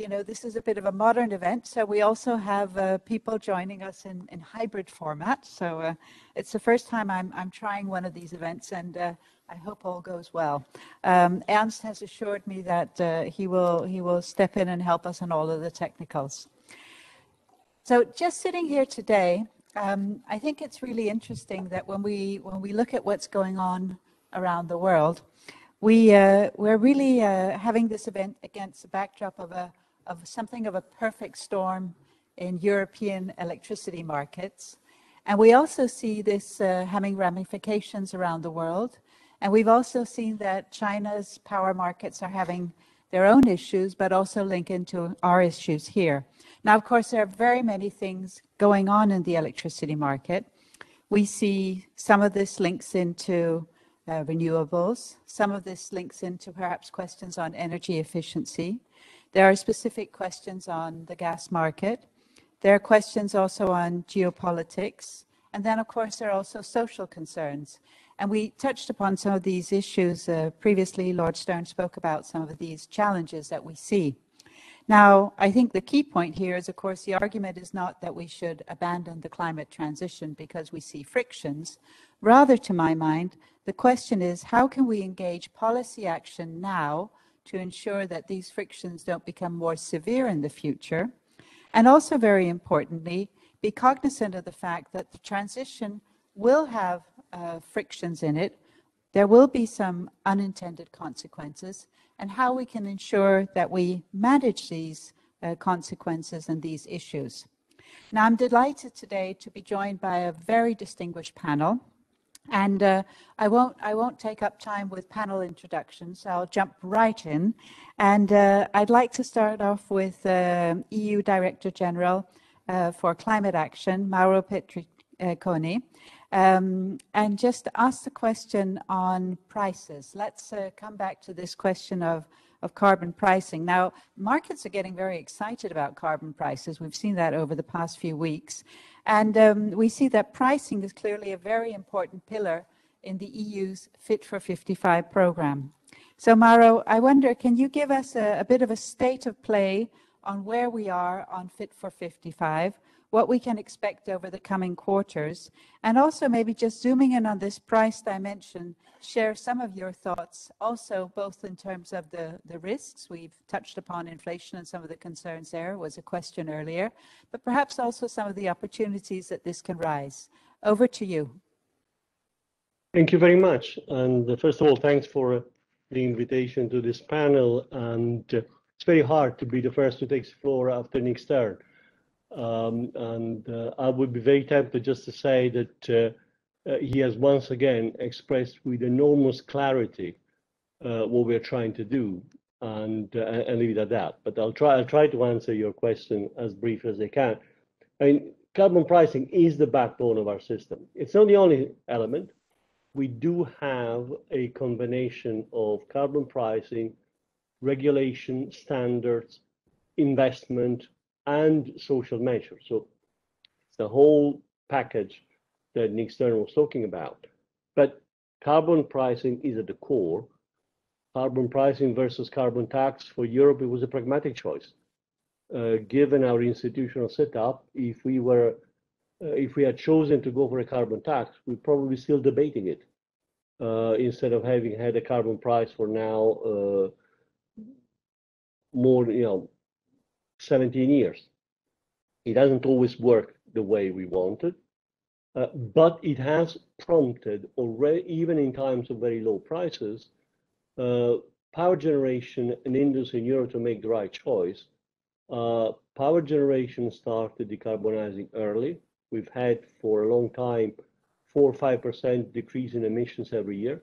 you know, this is a bit of a modern event, so we also have uh, people joining us in, in hybrid format. So uh, it's the first time I'm, I'm trying one of these events, and uh, I hope all goes well. Um, Ernst has assured me that uh, he will he will step in and help us on all of the technicals. So just sitting here today, um, I think it's really interesting that when we when we look at what's going on around the world, we uh, we're really uh, having this event against the backdrop of a of something of a perfect storm in European electricity markets. And we also see this uh, having ramifications around the world. And we've also seen that China's power markets are having their own issues, but also link into our issues here. Now, of course, there are very many things going on in the electricity market. We see some of this links into uh, renewables. Some of this links into perhaps questions on energy efficiency. There are specific questions on the gas market. There are questions also on geopolitics. And then, of course, there are also social concerns. And we touched upon some of these issues uh, previously. Lord Stern spoke about some of these challenges that we see. Now, I think the key point here is, of course, the argument is not that we should abandon the climate transition because we see frictions. Rather, to my mind, the question is how can we engage policy action now to ensure that these frictions don't become more severe in the future. And also, very importantly, be cognizant of the fact that the transition will have uh, frictions in it. There will be some unintended consequences, and how we can ensure that we manage these uh, consequences and these issues. Now, I'm delighted today to be joined by a very distinguished panel. And uh, I won't I won't take up time with panel introductions. I'll jump right in, and uh, I'd like to start off with uh, EU Director General uh, for Climate Action, Mauro Petriccione, um, and just ask the question on prices. Let's uh, come back to this question of of carbon pricing. Now, markets are getting very excited about carbon prices. We've seen that over the past few weeks. And um, we see that pricing is clearly a very important pillar in the EU's Fit for 55 program. So, Mauro, I wonder, can you give us a, a bit of a state of play on where we are on Fit for 55? What we can expect over the coming quarters, and also maybe just zooming in on this price dimension, share some of your thoughts also both in terms of the, the risks. We've touched upon inflation and some of the concerns there was a question earlier, but perhaps also some of the opportunities that this can rise. Over to you. Thank you very much. And uh, first of all, thanks for the invitation to this panel. And uh, it's very hard to be the first to take the floor after Nick Stern. Um, and uh, I would be very tempted just to say that uh, uh, he has once again expressed with enormous clarity uh, what we're trying to do, and, uh, and leave it at that. But I'll try. I'll try to answer your question as brief as I can. I mean, carbon pricing is the backbone of our system. It's not the only element. We do have a combination of carbon pricing, regulation, standards, investment, and social measures. So it's the whole package that Nick Stern was talking about. But carbon pricing is at the core. Carbon pricing versus carbon tax for Europe, it was a pragmatic choice. Uh, given our institutional setup, if we were, uh, if we had chosen to go for a carbon tax, we're probably still debating it uh, instead of having had a carbon price for now uh, more, you know, 17 years. It doesn't always work the way we wanted, uh, but it has prompted already, even in times of very low prices, uh, power generation and industry in Europe to make the right choice. Uh, power generation started decarbonizing early. We've had for a long time four or five percent decrease in emissions every year.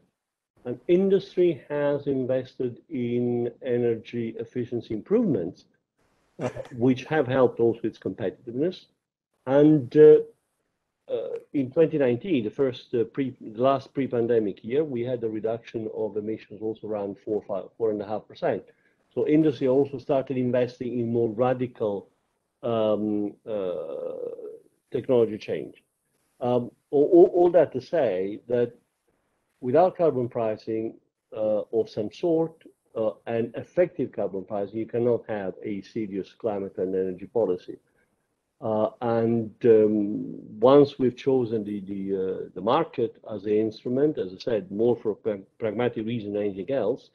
And industry has invested in energy efficiency improvements which have helped also its competitiveness. And uh, uh, in 2019, the first uh, pre, the last pre-pandemic year, we had a reduction of emissions also around four, five, four and a half percent. So industry also started investing in more radical um, technology change. Um, all, all, that to say that without carbon pricing uh, of some sort, uh, an effective carbon pricing, you cannot have a serious climate and energy policy. Uh, and um, once we've chosen the the, uh, the market as an instrument, as I said, more for pragmatic reason than anything else,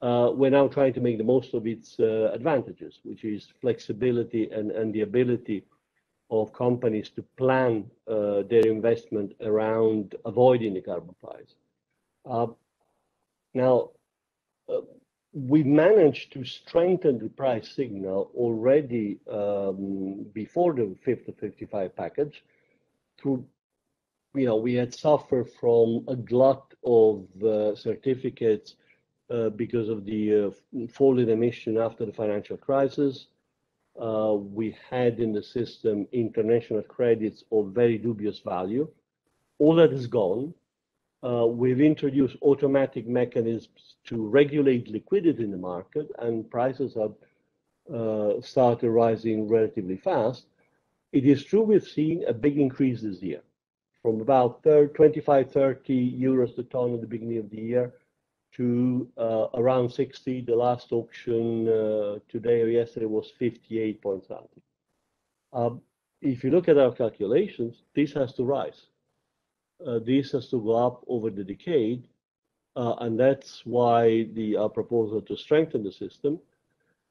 uh, we're now trying to make the most of its uh, advantages, which is flexibility and, and the ability of companies to plan uh, their investment around avoiding the carbon price. Uh, now, we managed to strengthen the price signal already um, before the Fit for 55 package through you know we had suffered from a glut of uh, certificates uh, because of the uh, fall in emission after the financial crisis. Uh, we had in the system international credits of very dubious value. All that is gone uh, we've introduced automatic mechanisms to regulate liquidity in the market, and prices have uh, started rising relatively fast. It is true we've seen a big increase this year, from about 30, 25, 30 euros a ton at the beginning of the year to uh, around 60. The last auction uh, today or yesterday was 58 point something. Um, if you look at our calculations, this has to rise this has to go up over the decade. Uh, and that's why the uh, proposal to strengthen the system,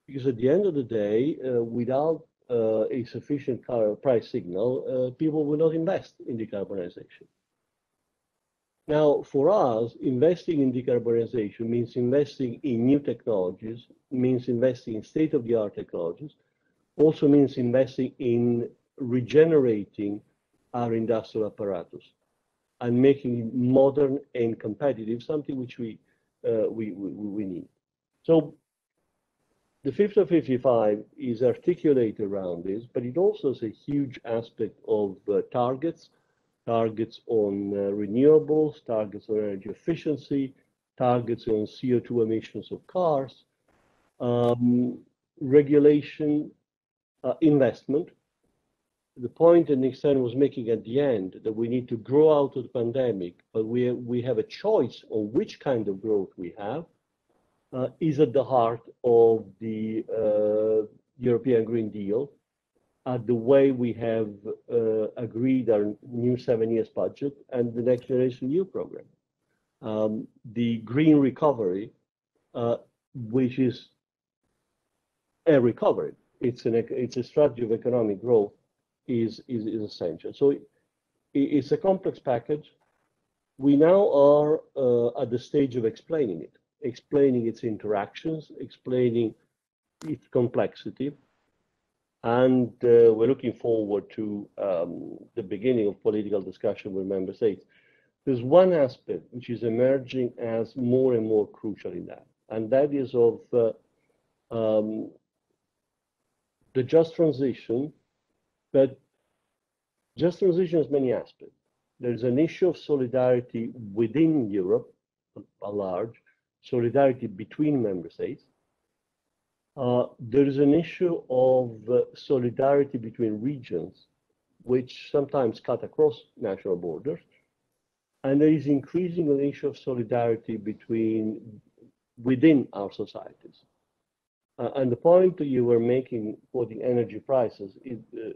because at the end of the day, uh, without uh, a sufficient price signal, uh, people will not invest in decarbonization. Now, for us, investing in decarbonization means investing in new technologies, means investing in state-of-the-art technologies, also means investing in regenerating our industrial apparatus and making it modern and competitive, something which we, uh, we, we, we, need. So the Fit for 55 is articulated around this, but it also has a huge aspect of uh, targets, targets on uh, renewables, targets on energy efficiency, targets on CO2 emissions of cars, um, regulation, uh, investment, the point that Stern was making at the end that we need to grow out of the pandemic, but we we have a choice on which kind of growth we have, uh, is at the heart of the uh, European Green Deal, at the way we have uh, agreed our new seven years budget and the Next Generation EU program. Um, the green recovery, uh, which is a recovery. It's an it's a strategy of economic growth is, is, is essential. So it, it's a complex package. We now are uh, at the stage of explaining it, explaining its interactions, explaining its complexity. And uh, we're looking forward to um, the beginning of political discussion with member states. There's one aspect which is emerging as more and more crucial in that, and that is of uh, um, the just transition but just transition has many aspects. There's an issue of solidarity within Europe, a large, solidarity between member states. Uh, there is an issue of uh, solidarity between regions, which sometimes cut across national borders. And there is increasing an issue of solidarity between within our societies. Uh, and the point you were making the energy prices uh,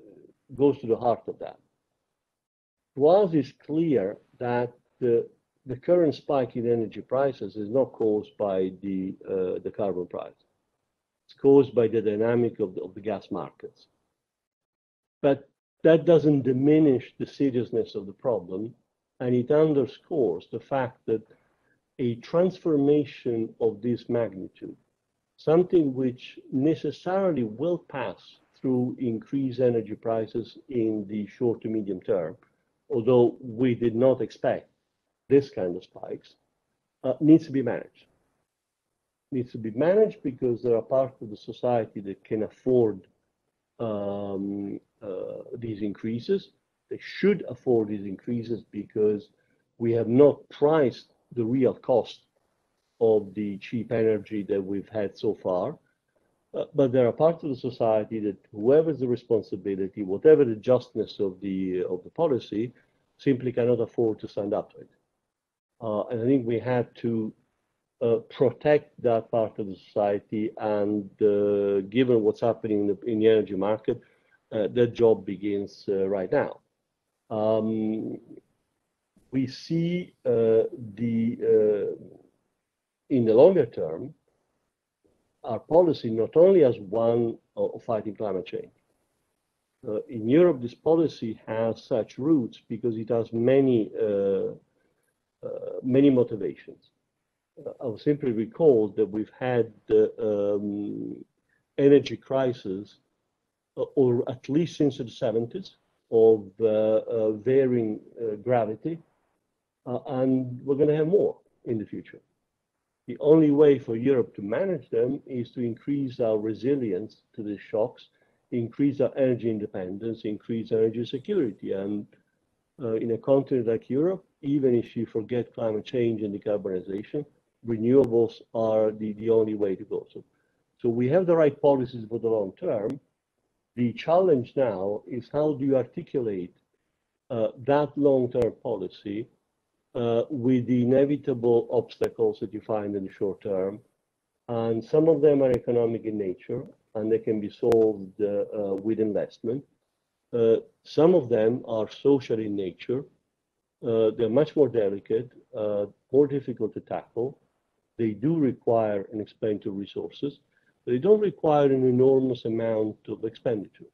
goes to the heart of that. To us, it's clear that the, the current spike in energy prices is not caused by the, uh, the carbon price. It's caused by the dynamic of the, of the gas markets. But that doesn't diminish the seriousness of the problem, and it underscores the fact that a transformation of this magnitude, something which necessarily will pass through increased energy prices in the short to medium term, although we did not expect this kind of spikes, uh, needs to be managed. Needs to be managed because there are parts of the society that can afford um, uh, these increases. They should afford these increases because we have not priced the real cost of the cheap energy that we've had so far. Uh, but there are parts of the society that whoever's the responsibility, whatever the justness of the of the policy, simply cannot afford to stand up to it. Uh, and I think we have to uh, protect that part of the society. And uh, given what's happening in the, in the energy market, uh, that job begins right now. Um, we see the in the longer term our policy not only as one of fighting climate change. in Europe, this policy has such roots because it has many many motivations. I'll simply recall that we've had the um, energy crisis, uh, or at least since the 70s, of uh, uh, varying uh, gravity, uh, and we're going to have more in the future. The only way for Europe to manage them is to increase our resilience to these shocks, increase our energy independence, increase energy security. And uh, in a continent like Europe, even if you forget climate change and decarbonization, renewables are the, the only way to go. So, so we have the right policies for the long term. The challenge now is how do you articulate uh, that long-term policy with the inevitable obstacles that you find in the short term. And some of them are economic in nature, and they can be solved uh, uh with investment. Uh, some of them are social in nature. They're much more delicate, more difficult to tackle, they do require an expenditure of resources. But they don't require an enormous amount of expenditure.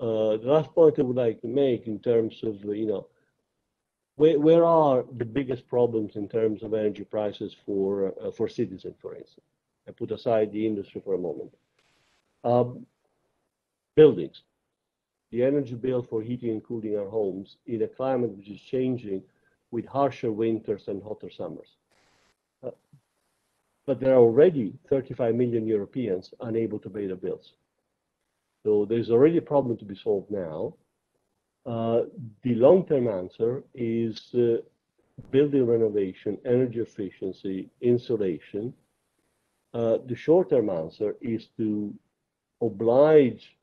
Uh, the last point I would like to make in terms of, you know, where, where are the biggest problems in terms of energy prices for, uh, for citizens, for instance? I put aside the industry for a moment. Um, buildings. The energy bill for heating and cooling our homes in a climate which is changing with harsher winters and hotter summers. Uh, but there are already 35 million Europeans unable to pay their bills. So there's already a problem to be solved now. Uh, the long-term answer is uh, building renovation, energy efficiency, insulation. Uh, the short-term answer is to oblige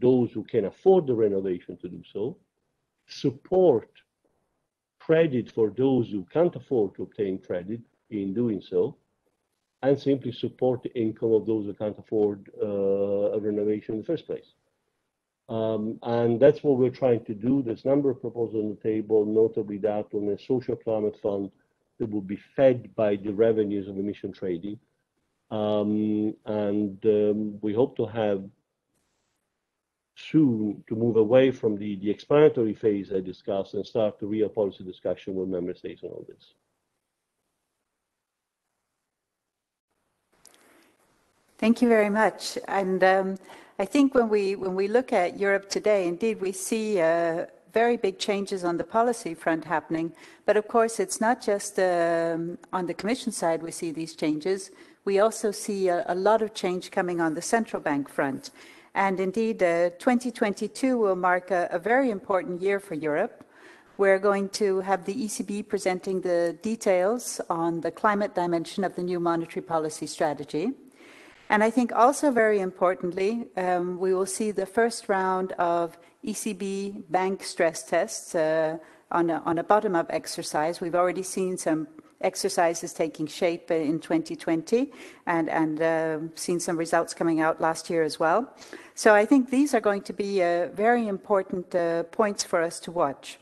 those who can afford the renovation to do so, support credit for those who can't afford to obtain credit in doing so, and simply support the income of those who can't afford uh, a renovation in the first place. Um, and that's what we're trying to do. There's a number of proposals on the table, notably that on a social climate fund that will be fed by the revenues of emission trading. Um, and um, we hope to have soon to move away from the, the explanatory phase I discussed and start the real policy discussion with member states on all this. Thank you very much. And um, I think when we when we look at Europe today, indeed we see uh, very big changes on the policy front happening. But of course, it's not just um, on the Commission side we see these changes. We also see a, a lot of change coming on the central bank front. And indeed, uh, 2022 will mark a, a very important year for Europe. We're going to have the ECB presenting the details on the climate dimension of the new monetary policy strategy. And I think also very importantly, um, we will see the first round of ECB bank stress tests uh, on a, on a bottom-up exercise. We've already seen some exercises taking shape in 2020 and, and uh, seen some results coming out last year as well. So I think these are going to be uh, very important uh, points for us to watch.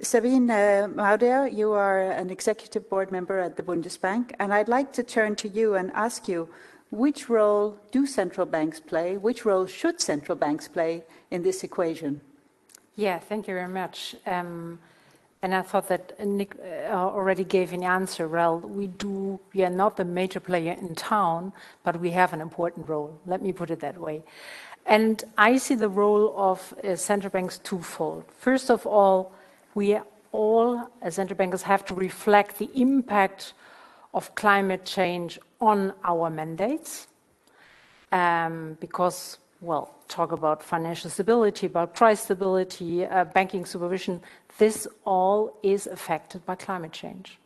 Sabine uh, you are an executive board member at the Bundesbank, and I'd like to turn to you and ask you which role do central banks play? Which role should central banks play in this equation? Yeah, thank you very much. Um, and I thought that Nick uh, already gave an answer. Well, we do, we are not the major player in town, but we have an important role. Let me put it that way. And I see the role of uh, central banks twofold. First of all, we all, as central bankers, have to reflect the impact of climate change on our mandates um, because, well, talk about financial stability, about price stability, uh, banking supervision, this all is affected by climate change.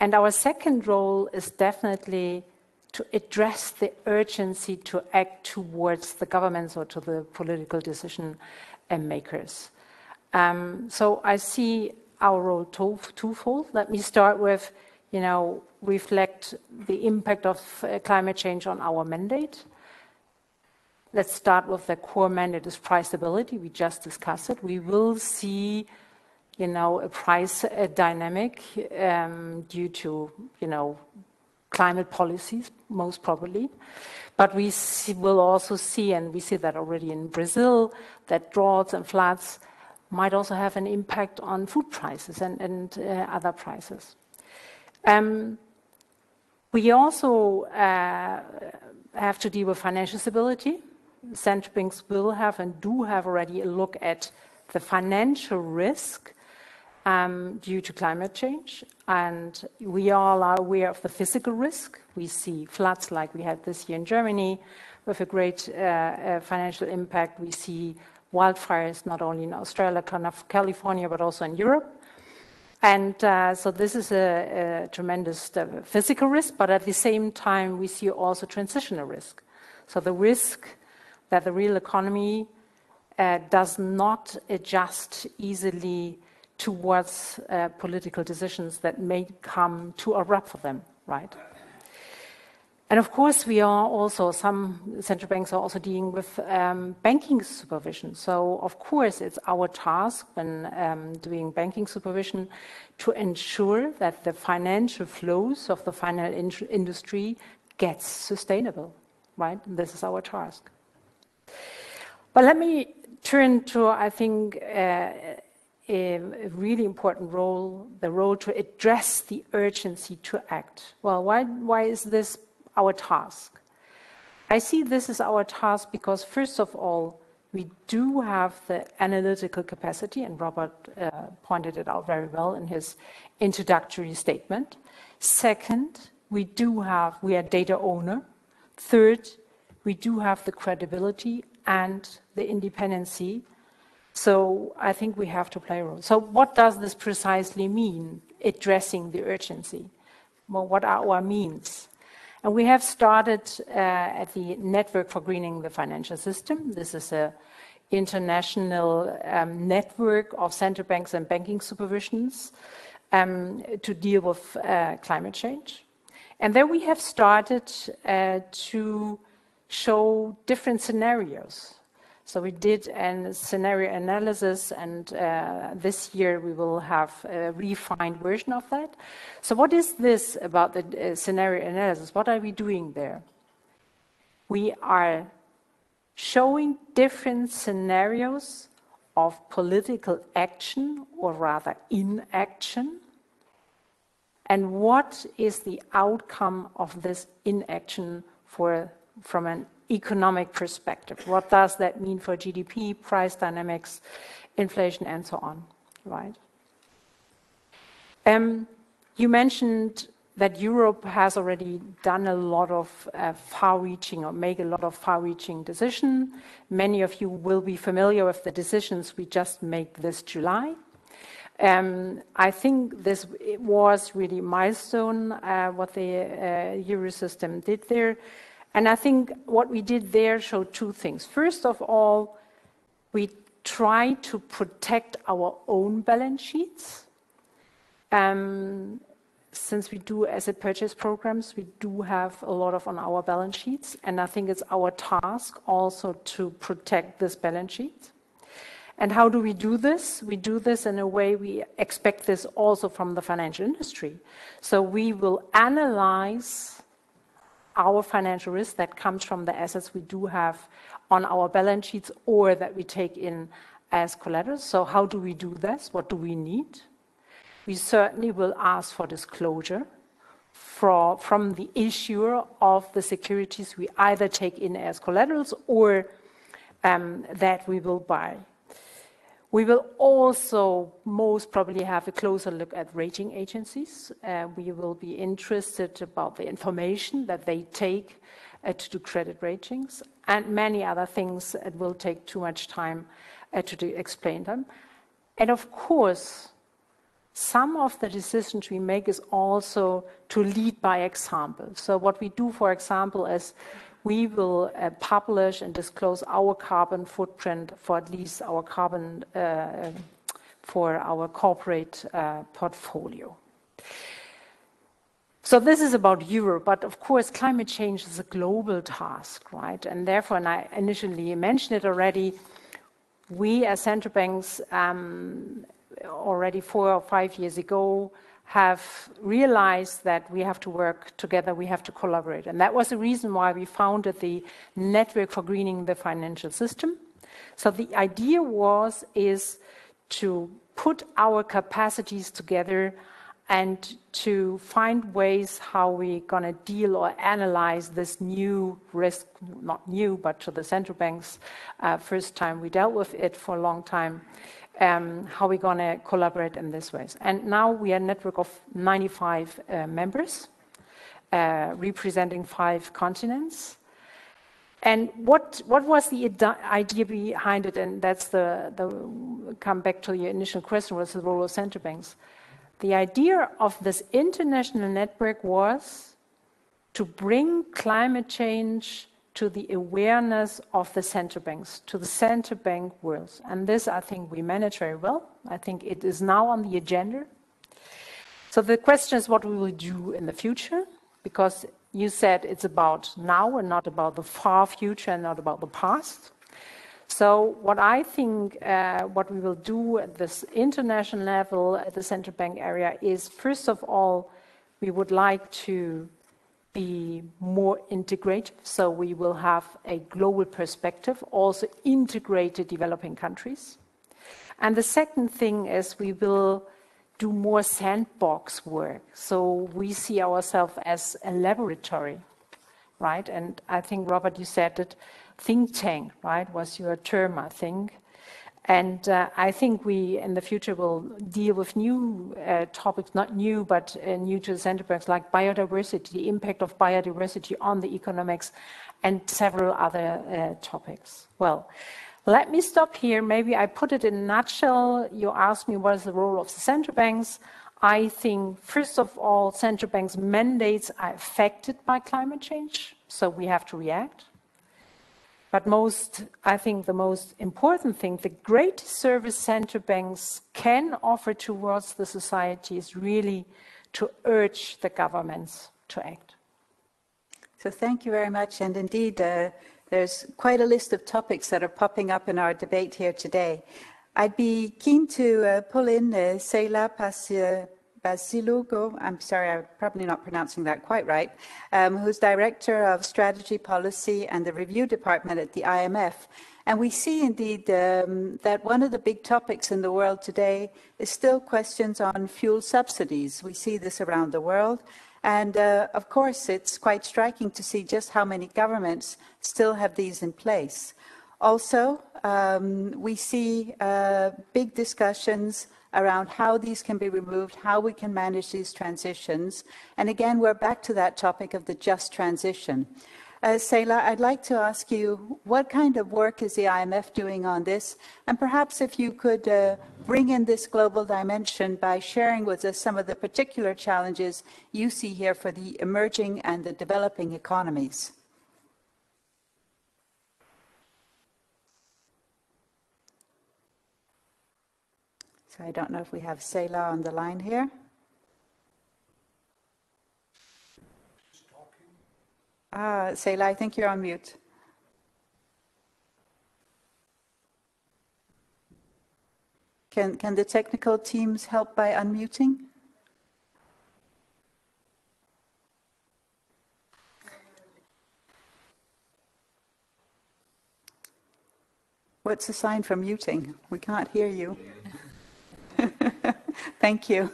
And our second role is definitely to address the urgency to act towards the governments or to the political decision makers. Um, so I see our role twofold. Let me start with you know, reflect the impact of uh, climate change on our mandate. Let's start with the core mandate is price stability. We just discussed it. We will see, you know, a price uh, dynamic um, due to, you know, climate policies, most probably. But we will also see, and we see that already in Brazil, that droughts and floods might also have an impact on food prices and uh, other prices. Um, we also uh, have to deal with financial stability. Central banks will have and do have already a look at the financial risk um, due to climate change, and we all are aware of the physical risk. We see floods like we had this year in Germany, with a great uh, uh, financial impact. We see wildfires, not only in Australia, California, but also in Europe. Uh, so this is a tremendous uh, physical risk, but at the same time, we see also transitional risk. So the risk that the real economy uh, does not adjust easily towards political decisions that may come too abrupt for them, right? And of course, we are also some central banks are also dealing with um, banking supervision. So of course, it's our task when um, doing banking supervision, to ensure that the financial flows of the financial industry gets sustainable, right? This is our task. But let me turn to, I think, uh, a really important role, the role to address the urgency to act. Well, why is this our task? I see this as our task because, first of all, we do have the analytical capacity, and Robert uh, pointed it out very well in his introductory statement. Second, we do have we are data owner. Third, we do have the credibility and the independency, so I think we have to play a role. So what does this precisely mean, addressing the urgency? Well, what are our means? And we have started uh, at the Network for Greening the Financial System. This is an international um, network of central banks and banking supervisions um, to deal with uh, climate change. And then we have started uh, to show different scenarios. So we did a scenario analysis, and uh, this year we will have a refined version of that. So what is this about the uh, scenario analysis? What are we doing there? We are showing different scenarios of political action, or rather inaction, and what is the outcome of this inaction for, from an economic perspective? What does that mean for GDP, price dynamics, inflation, and so on, right? Um, you mentioned that Europe has already done a lot of uh, far-reaching or make a lot of far-reaching decision. Many of you will be familiar with the decisions we just made this July. Um, I think this was really milestone uh, what the uh, Eurosystem did there. And I think what we did there showed two things. First of all, we tried to protect our own balance sheets. Um, since we do asset purchase programs, we do have a lot of on our balance sheets, and I think it's our task also to protect this balance sheet. And how do we do this? We do this in a way we expect this also from the financial industry. So we will analyze our financial risk that comes from the assets we do have on our balance sheets or that we take in as collateral. So how do we do this? What do we need? We certainly will ask for disclosure from the issuer of the securities we either take in as collaterals or um, that we will buy. We will also most probably have a closer look at rating agencies. Uh, we will be interested about the information that they take uh, to do credit ratings and many other things. It will take too much time uh, to explain them. And of course, some of the decisions we make is also to lead by example. So what we do, for example, is we will uh, publish and disclose our carbon footprint for at least our carbon uh, for our corporate uh, portfolio. So this is about Europe, but of course, climate change is a global task, right? And therefore, and I initially mentioned it already, we as central banks um, already four or five years ago have realized that we have to work together, we have to collaborate. And that was the reason why we founded the Network for Greening the Financial System. So the idea was, is to put our capacities together and to find ways how we're going to deal or analyze this new risk, not new, but to the central banks, uh, first time we dealt with it for a long time, um, how we're going to collaborate in this ways. And now we are a network of 95 uh, members, uh, representing five continents. And what, what was the idea behind it? And that's the, the come back to your initial question, was the role of central banks. The idea of this international network was to bring climate change to the awareness of the central banks, to the central bank world. And this, I think, we manage very well. I think it is now on the agenda. So the question is what we will do in the future, because you said it's about now and not about the far future and not about the past. So what I think uh, what we will do at this international level at the central bank area is first of all we would like to be more integrated so we will have a global perspective also integrated developing countries. And the second thing is we will do more sandbox work. So we see ourselves as a laboratory right? And i think robert you said that think tank, right, was your term, I think. And uh, I think we, in the future, will deal with new uh, topics, not new, but uh, new to the central banks, like biodiversity, the impact of biodiversity on the economics, and several other uh, topics. Well, let me stop here. Maybe I put it in a nutshell. You asked me what is the role of the central banks. I think, first of all, central banks' mandates are affected by climate change, so we have to react. But most, I think the most important thing, the great service central banks can offer towards the society is really to urge the governments to act. So thank you very much. And indeed, uh, there's quite a list of topics that are popping up in our debate here today. I'd be keen to uh, pull in uh, Ceyla Basilugo, I'm sorry, I'm probably not pronouncing that quite right, um, who's Director of Strategy Policy and the Review Department at the IMF. And we see indeed um, that one of the big topics in the world today is still questions on fuel subsidies. We see this around the world. And uh, of course, it's quite striking to see just how many governments still have these in place. Also, um, we see uh, big discussions around how these can be removed, how we can manage these transitions. And again, we're back to that topic of the just transition. Uh, Ceyla, I'd like to ask you, what kind of work is the IMF doing on this? And perhaps if you could uh, bring in this global dimension by sharing with us some of the particular challenges you see here for the emerging and the developing economies. So I don't know if we have Ceyla on the line here. Ah, Ceyla, I think you're on mute. Can, can the technical teams help by unmuting? What's the sign for muting? We can't hear you. Thank you.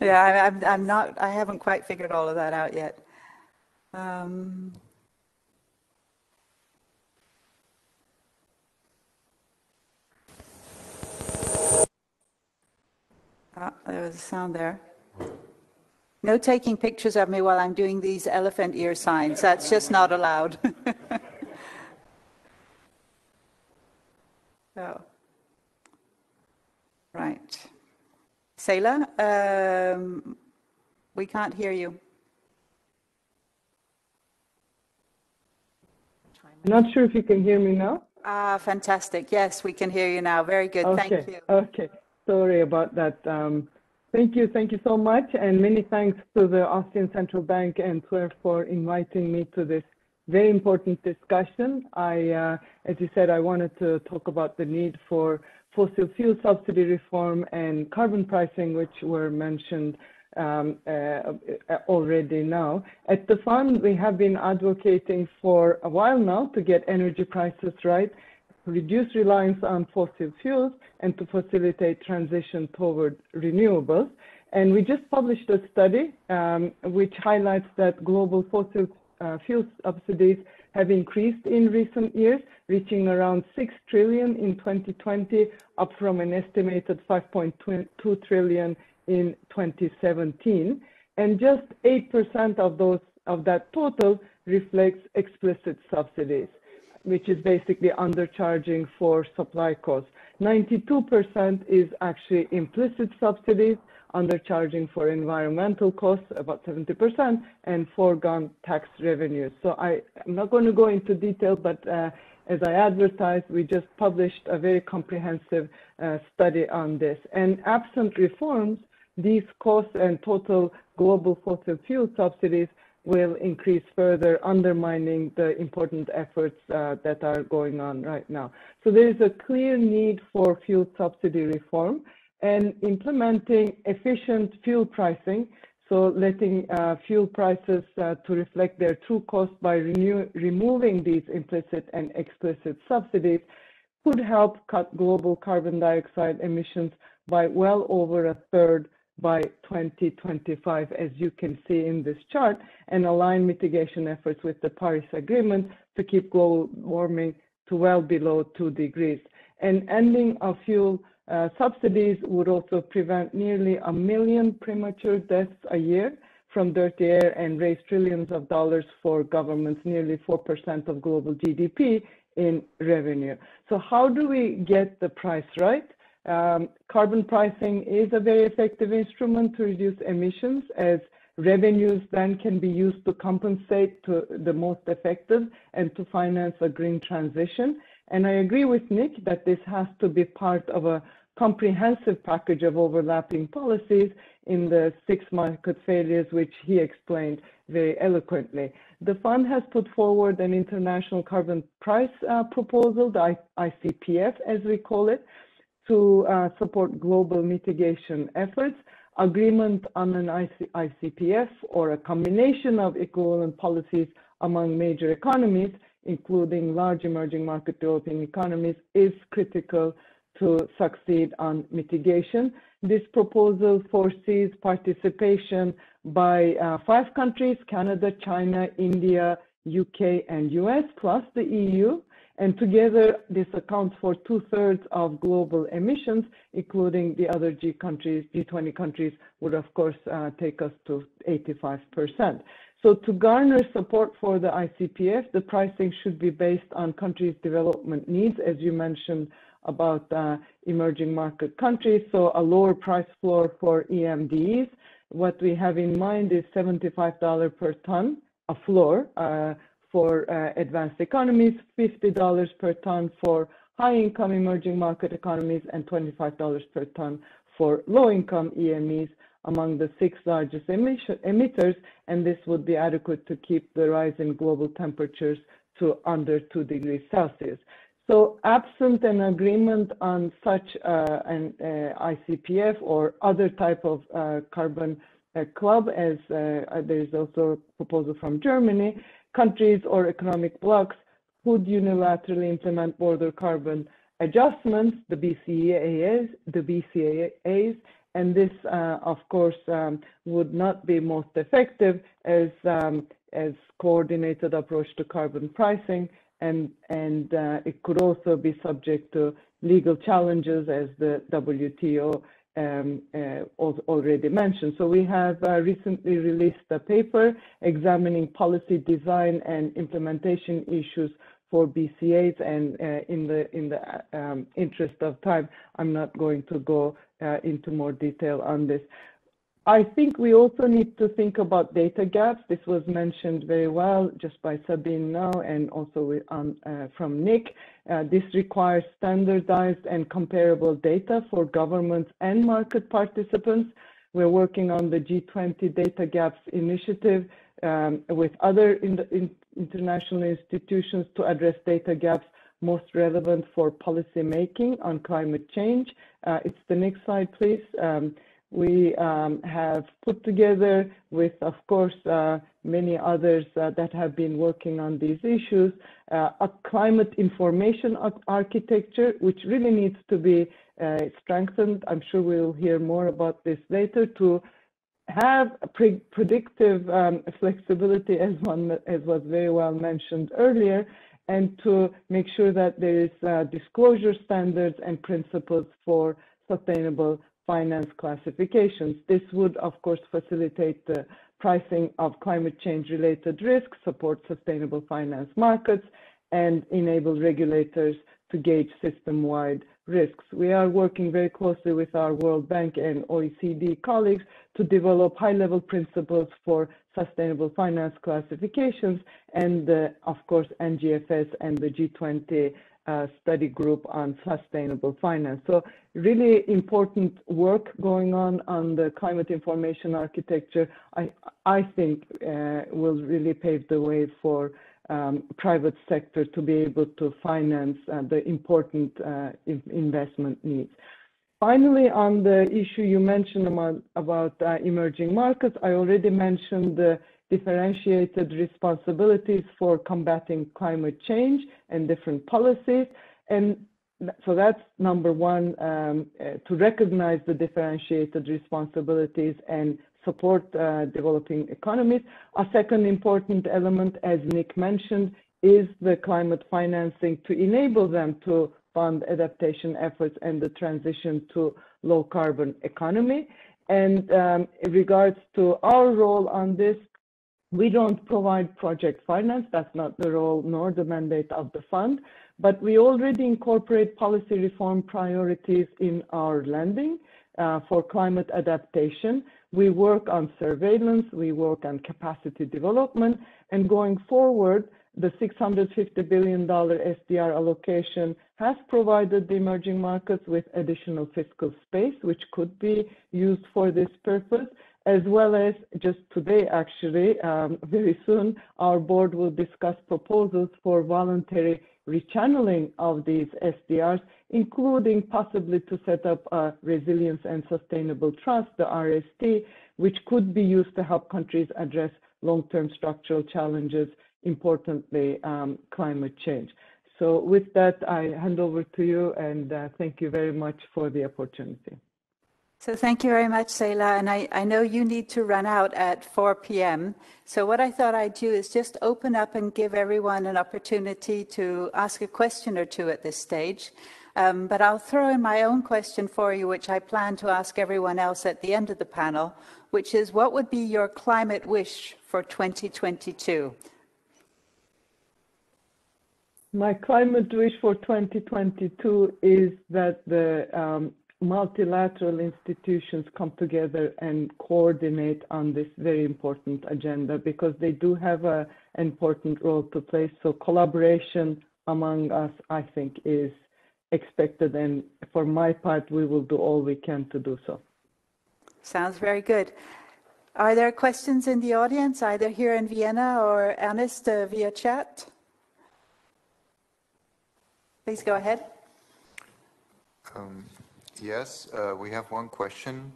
yeah, I, I'm, I'm not, I haven't quite figured all of that out yet. Um, ah, there was a sound there. No taking pictures of me while I'm doing these elephant ear signs. That's just not allowed. so. Right. Ceyla, um, we can't hear you. Not sure if you can hear me now. Ah, fantastic. Yes, we can hear you now. Very good. Okay. Thank you. Okay. Sorry about that. Um, Thank you. Thank you so much. And many thanks to the Austrian Central Bank and SUERF for inviting me to this very important discussion. I, uh, as you said, I wanted to talk about the need for fossil fuel subsidy reform and carbon pricing, which were mentioned um, uh, already now. At the fund, we have been advocating for a while now to get energy prices right, reduce reliance on fossil fuels, and to facilitate transition toward renewables. And we just published a study um, which highlights that global fossil uh, fuel subsidies have increased in recent years, reaching around 6 trillion in 2020, up from an estimated 5.2 trillion in 2017. And just 8% of those of that total reflects explicit subsidies, which is basically undercharging for supply costs. 92% is actually implicit subsidies, undercharging for environmental costs, about 70%, and foregone tax revenues. So I, am not going to go into detail, but uh, as I advertised, we just published a very comprehensive uh, study on this. And absent reforms, these costs and total global fossil fuel subsidies will increase further, undermining the important efforts uh, that are going on right now. So there is a clear need for fuel subsidy reform and implementing efficient fuel pricing, so letting uh, fuel prices uh, to reflect their true cost by removing these implicit and explicit subsidies could help cut global carbon dioxide emissions by well over a third by 2025, as you can see in this chart, and align mitigation efforts with the Paris Agreement to keep global warming to well below 2 degrees. And ending of fuel subsidies would also prevent nearly a million premature deaths a year from dirty air and raise trillions of dollars for governments, nearly 4% of global GDP in revenue. So how do we get the price right? Um, carbon pricing is a very effective instrument to reduce emissions as revenues then can be used to compensate to the most effective and to finance a green transition. And I agree with Nick that this has to be part of a comprehensive package of overlapping policies in the six market failures, which he explained very eloquently. The fund has put forward an international carbon price uh, proposal, the ICPF as we call it, to uh, support global mitigation efforts. Agreement on an IC ICPF or a combination of equivalent policies among major economies including large emerging market developing economies, is critical to succeed on mitigation. This proposal foresees participation by uh, five countries, Canada, China, India, UK, and US, plus the EU. And together, this accounts for two-thirds of global emissions, including the other G countries, G20 countries would, of course, uh, take us to 85%. So to garner support for the ICPF, the pricing should be based on countries' development needs, as you mentioned about uh, emerging market countries. So a lower price floor for EMDs. What we have in mind is $75 per ton, a floor uh, for uh, advanced economies, $50 per ton for high-income emerging market economies, and $25 per ton for low-income EMEs among the six largest emitters, and this would be adequate to keep the rise in global temperatures to under 2 degrees Celsius. So absent an agreement on such uh, an uh, ICPF or other type of uh, carbon uh, club, as uh, uh, there is also a proposal from Germany, countries or economic blocs could unilaterally implement border carbon adjustments, the BCAAs, the BCAAs, and this, uh, of course, um, would not be most effective as um, as coordinated approach to carbon pricing, and and uh, it could also be subject to legal challenges, as the WTO um, uh, already mentioned. So we have uh, recently released a paper examining policy design and implementation issues for BCAs, and uh, in the in the um, interest of time, I'm not going to go uh, into more detail on this. I think we also need to think about data gaps. This was mentioned very well just by Sabine now and also um, uh, from Nick. Uh, this requires standardized and comparable data for governments and market participants. We're working on the G20 Data Gaps Initiative um, with other in in international institutions to address data gaps most relevant for policy making on climate change. Uh, it's the next slide, please. Um, we um, have put together with, of course, uh, many others uh, that have been working on these issues, uh, a climate information architecture, which really needs to be uh, strengthened. I'm sure we'll hear more about this later to have pre predictive um, flexibility, as, one, as was very well mentioned earlier, and to make sure that there is uh, disclosure standards and principles for sustainable finance classifications. This would, of course, facilitate the pricing of climate change related risks, support sustainable finance markets, and enable regulators to gauge system-wide risks. We are working very closely with our World Bank and OECD colleagues to develop high-level principles for sustainable finance classifications and, uh, of course, NGFS and the G20 uh, study group on sustainable finance. So really important work going on on the climate information architecture. I, I think uh, will really pave the way for um, private sector to be able to finance uh, the important uh, investment needs. Finally, on the issue you mentioned about, about uh, emerging markets, I already mentioned the differentiated responsibilities for combating climate change and different policies. And so that's number one, um, uh, to recognize the differentiated responsibilities and support uh, developing economies. A second important element, as Nick mentioned, is the climate financing to enable them to fund adaptation efforts and the transition to low carbon economy. And um, in regards to our role on this, we don't provide project finance. That's not the role nor the mandate of the fund, but we already incorporate policy reform priorities in our lending uh, for climate adaptation. We work on surveillance, we work on capacity development, and going forward, the $650 billion SDR allocation has provided the emerging markets with additional fiscal space, which could be used for this purpose as well as just today, actually, um, very soon, our board will discuss proposals for voluntary rechanneling of these SDRs, including possibly to set up a resilience and sustainable trust, the RST, which could be used to help countries address long-term structural challenges, importantly, um, climate change. So with that, I hand over to you and uh, thank you very much for the opportunity. So thank you very much, Ceyla. And I, I know you need to run out at 4 p.m. So what I thought I'd do is just open up and give everyone an opportunity to ask a question or two at this stage. Um, but I'll throw in my own question for you, which I plan to ask everyone else at the end of the panel, which is what would be your climate wish for 2022? My climate wish for 2022 is that the um, multilateral institutions come together and coordinate on this very important agenda because they do have an important role to play. So collaboration among us, I think, is expected. And for my part, we will do all we can to do so. Sounds very good. Are there questions in the audience, either here in Vienna or Ernest uh, via chat? Please go ahead. Um, Yes, uh, we have one question.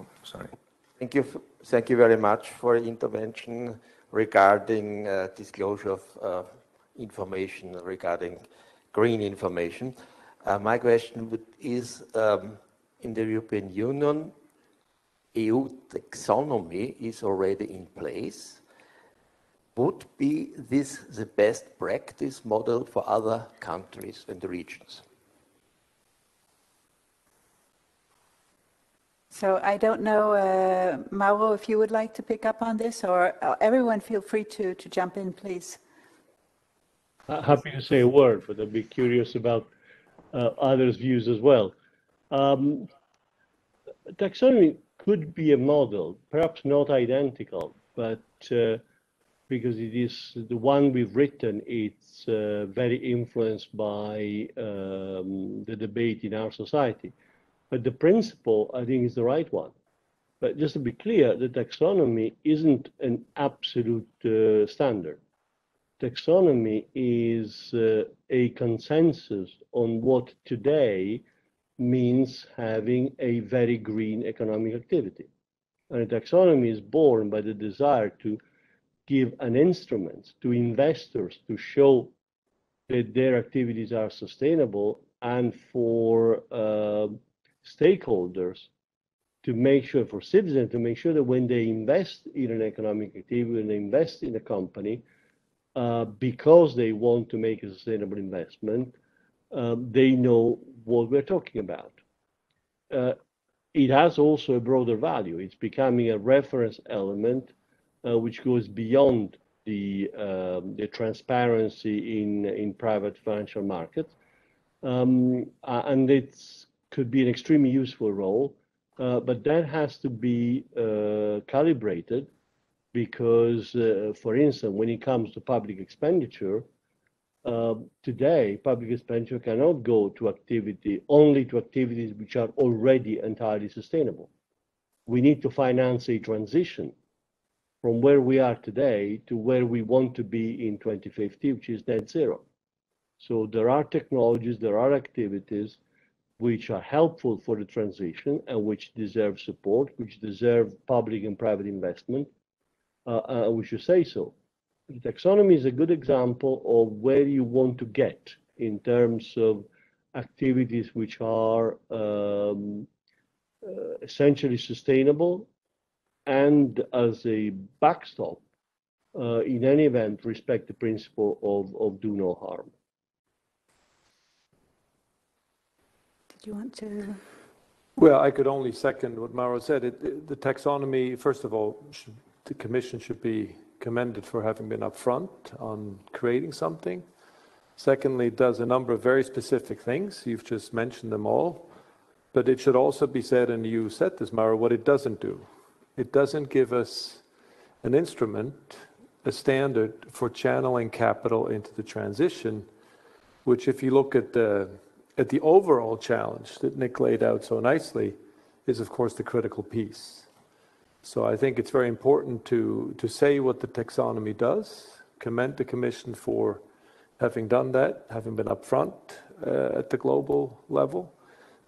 Oh, sorry. Thank you. Thank you very much for intervention regarding uh, disclosure of uh, information regarding green information. Uh, my question is um, in the European Union, EU taxonomy is already in place. Would be this the best practice model for other countries and regions? So I don't know, uh, Mauro, if you would like to pick up on this, or uh, everyone feel free to, to jump in, please. Happy to say a word, but I'd be curious about uh, others' views as well. Um, taxonomy could be a model, perhaps not identical, but uh, because it is the one we've written, it's uh, very influenced by um, the debate in our society. But the principle, I think, is the right one. But just to be clear, the taxonomy isn't an absolute uh, standard. Taxonomy is uh, a consensus on what today means having a very green economic activity. And a taxonomy is born by the desire to give an instrument to investors to show that their activities are sustainable and for uh, stakeholders to make sure, for citizens, to make sure that when they invest in an economic activity, when they invest in a company, uh, because they want to make a sustainable investment, um, they know what we're talking about. Uh, it has also a broader value. It's becoming a reference element uh, which goes beyond the, um, the transparency in, in private financial markets. Um, and it could be an extremely useful role, uh, but that has to be uh, calibrated because, uh, for instance, when it comes to public expenditure, uh, today public expenditure cannot go to activity only to activities which are already entirely sustainable. We need to finance a transition from where we are today to where we want to be in 2050, which is net zero. So there are technologies, there are activities which are helpful for the transition and which deserve support, which deserve public and private investment. Uh, uh, we should say so. The taxonomy is a good example of where you want to get in terms of activities which are um, uh, essentially sustainable and as a backstop, uh, in any event, respect the principle of, of do no harm. Did you want to? Well, I could only second what Mauro said. It, it, the taxonomy, first of all, should, the Commission should be commended for having been upfront on creating something. Secondly, it does a number of very specific things. You've just mentioned them all. But it should also be said, and you said this, Mauro, what it doesn't do. It doesn't give us an instrument, a standard for channeling capital into the transition, which if you look at the, at the overall challenge that Nick laid out so nicely, is of course the critical piece. So I think it's very important to, to say what the taxonomy does, commend the Commission for having done that, having been upfront uh, at the global level,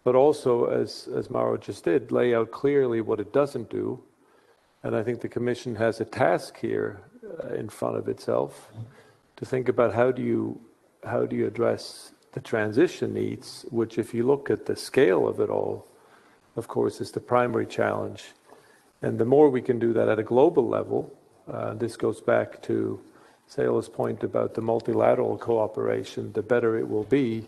but also, as, as Mauro just did, lay out clearly what it doesn't do and I think the Commission has a task here uh, in front of itself to think about how do you how do you address the transition needs, which, if you look at the scale of it all, of course, is the primary challenge. And the more we can do that at a global level, uh, this goes back to Ceyla's point about the multilateral cooperation, the better it will be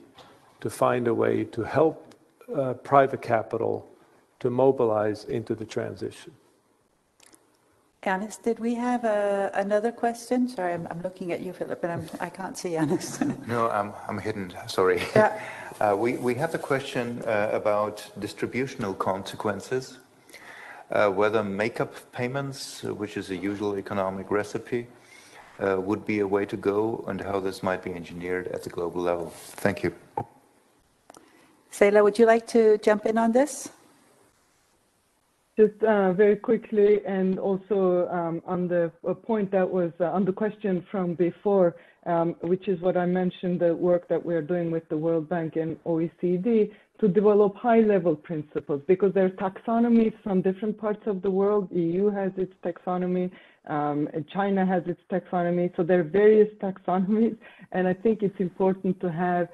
to find a way to help uh, private capital to mobilize into the transition. Yanis, did we have a, another question? Sorry, I'm, I'm looking at you, Philipp, and I'm, I can't see Yanis. No, I'm, I'm hidden, sorry. Yeah. Uh, we, we have a question uh, about distributional consequences, uh, whether make-up payments, uh, which is a usual economic recipe, uh, would be a way to go and how this might be engineered at the global level. Thank you. Ceyla, would you like to jump in on this? Just uh, very quickly, and also um, on the point that was uh, on the question from before, um, which is what I mentioned, the work that we're doing with the World Bank and OECD to develop high-level principles, because there are taxonomies from different parts of the world. EU has its taxonomy, um, China has its taxonomy, so there are various taxonomies, and I think it's important to have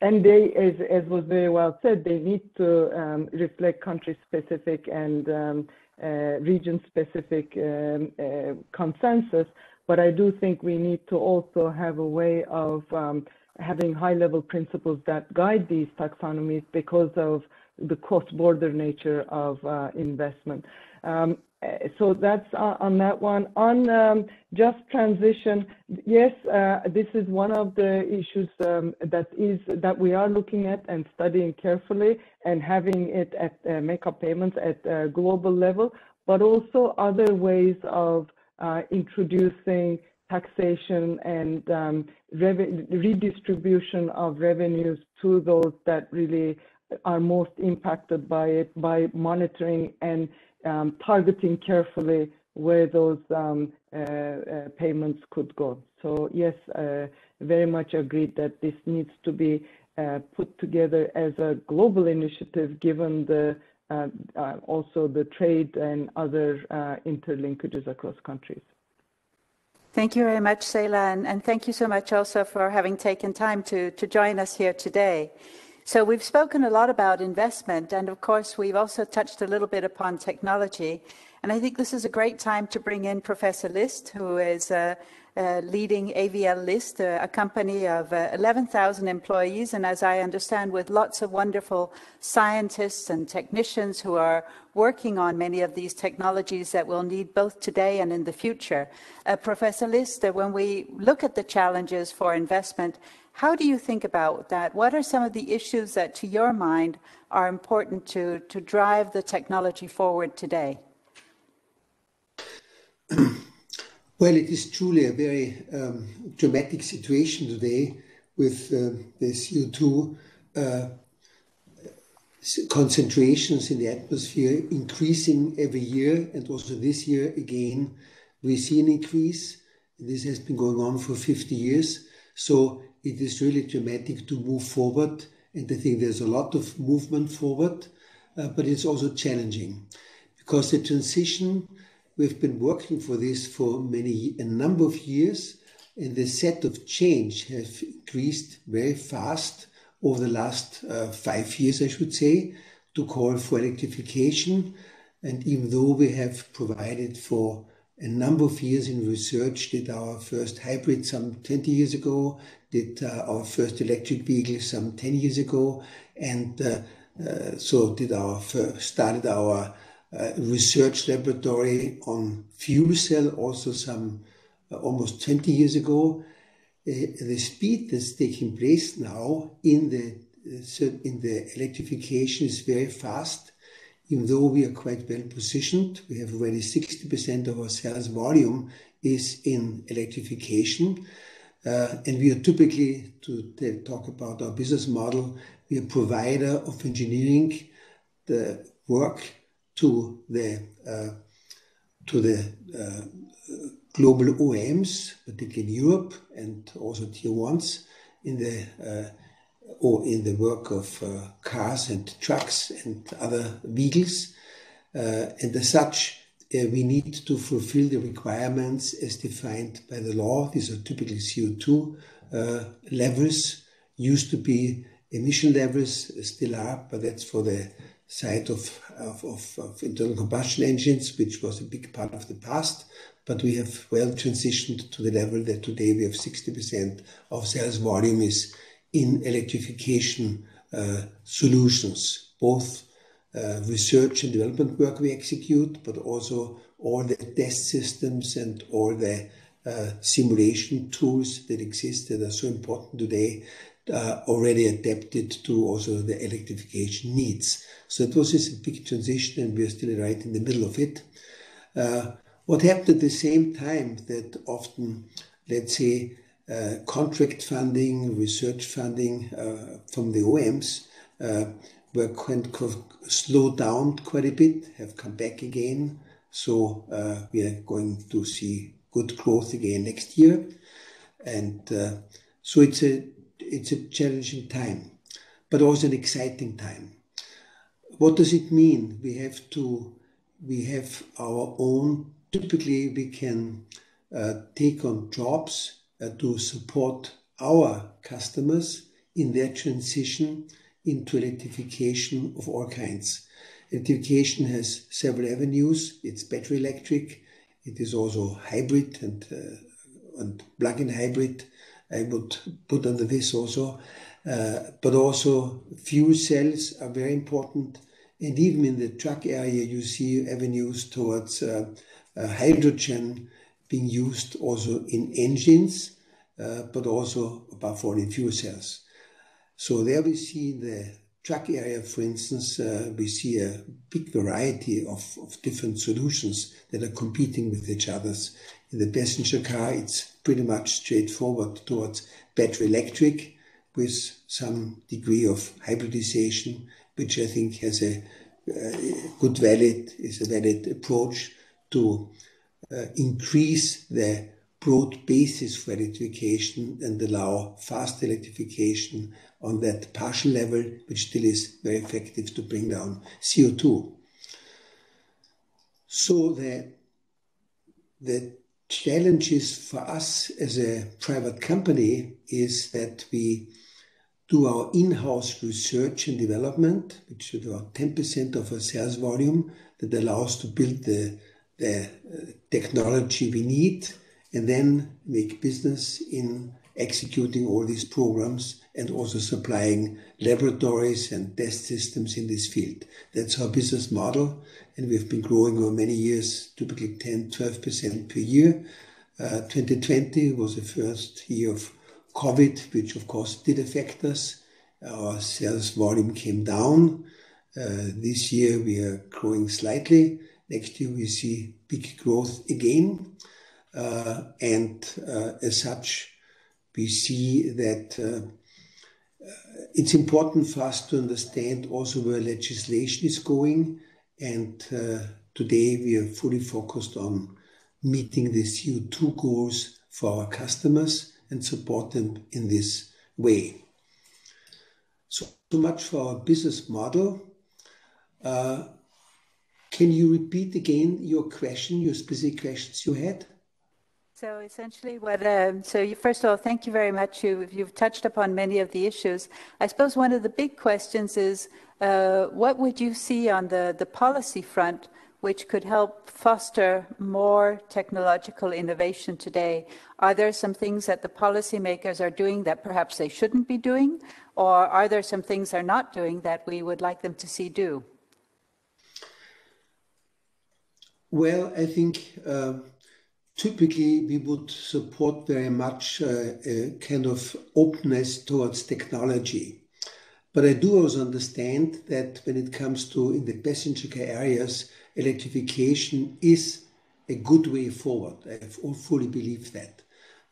and they, as, as was very well said, they need to um, reflect country-specific and um, uh, region-specific um, uh, consensus. But I do think we need to also have a way of um, having high-level principles that guide these taxonomies because of the cross-border nature of uh, investment. Um, so that's on that one. On um, just transition, yes, uh, this is one of the issues um, that is that we are looking at and studying carefully and having it at uh, make-up payments at global level, but also other ways of uh, introducing taxation and um, redistribution of revenues to those that really are most impacted by it by monitoring and um, targeting carefully where those um, uh, uh, payments could go. So yes, uh, very much agreed that this needs to be uh, put together as a global initiative given the also the trade and other interlinkages across countries. Thank you very much, Ceyla, and, and, thank you so much also for having taken time to, to join us here today. So we've spoken a lot about investment, and of course, we've also touched a little bit upon technology. And I think this is a great time to bring in Professor List, who is uh, uh, leading AVL List, uh, a company of uh, 11,000 employees, and as I understand, with lots of wonderful scientists and technicians who are working on many of these technologies that we'll need both today and in the future. Uh, Professor List, uh, when we look at the challenges for investment, how do you think about that? What are some of the issues that, to your mind, are important to, to drive the technology forward today? Well, it is truly a very um, dramatic situation today with uh, the CO2 uh, concentrations in the atmosphere increasing every year, and also this year again, we see an increase. This has been going on for 50 years, so it is really dramatic to move forward, and I think there's a lot of movement forward, uh, but it's also challenging because the transition We've been working for this for many a number of years, and the set of change has increased very fast over the last uh, five years, I should say, to call for electrification. And even though we have provided for a number of years in research, did our first hybrid some 20 years ago, did uh, our first electric vehicle some 10 years ago, and uh, uh, so did our first, started our research laboratory on fuel cell also some uh, almost 20 years ago. Uh, the speed that's taking place now in the uh, in the electrification is very fast. Even though we are quite well positioned, we have already 60% of our sales volume is in electrification. Uh, and we are typically, to talk about our business model, we are provider of engineering the work to the uh, to the uh, global OEMs, particularly in Europe and also tier ones in the or in the work of uh, cars and trucks and other vehicles. Uh, and as such, uh, we need to fulfill the requirements as defined by the law. These are typically CO2 levels, used to be emission levels, still are, but that's for the side of, of, of, of, internal combustion engines, which was a big part of the past. But we have well transitioned to the level that today we have 60% of sales volume is in electrification uh, solutions, both uh, research and development work we execute, but also all the test systems and all the uh, simulation tools that exist that are so important today uh, already adapted to also the electrification needs. So it was a big transition, and we are still right in the middle of it. Uh, what happened at the same time that often, let's say, contract funding, research funding uh, from the OEMs uh, were kind of slowed down quite a bit, have come back again. So uh, we are going to see good growth again next year. And so it's a it's a challenging time, but also an exciting time. What does it mean? We have to, we have our own, typically we can uh, take on jobs uh, to support our customers in their transition into electrification of all kinds. Electrification has several avenues. It's battery electric. It is also hybrid and, uh, and plug-in hybrid. I would put under this also. Uh, but also fuel cells are very important. And even in the truck area, you see avenues towards uh, uh, hydrogen being used also in engines, uh, but also all in fuel cells. So there we see the truck area, for instance, uh, we see a big variety of, of different solutions that are competing with each other. In the passenger car, it's pretty much straightforward towards battery electric, with some degree of hybridization, which I think has a good valid, is a valid approach to Uh, increase the broad basis for electrification and allow fast electrification on that partial level, which still is very effective to bring down CO2. So the challenges for us as a private company is that we do our in-house research and development, which is about 10% of our sales volume, that allows to build the Uh, technology we need, and then make business in executing all these programs and also supplying laboratories and test systems in this field. That's our business model, and we've been growing over many years, typically 10%-12% per year. Uh, 2020 was the first year of COVID, which of course did affect us. Our sales volume came down. Uh, this year we are growing slightly. Next year we see big growth again. Uh, and uh, as such, we see that uh, it's important for us to understand also where legislation is going. And today we are fully focused on meeting the CO2 goals for our customers and support them in this way. So much for our business model. Can you repeat again your question, your specific questions you had? So essentially, what um, so you first of all, thank you very much. You've touched upon many of the issues. I suppose one of the big questions is, uh, what would you see on the, the policy front which could help foster more technological innovation today? Are there some things that the policymakers are doing that perhaps they shouldn't be doing, or are there some things they're not doing that we would like them to see do? Well, I think um, typically we would support very much uh, a kind of openness towards technology. But I do also understand that when it comes to in the passenger car areas, electrification is a good way forward. I fully believe that.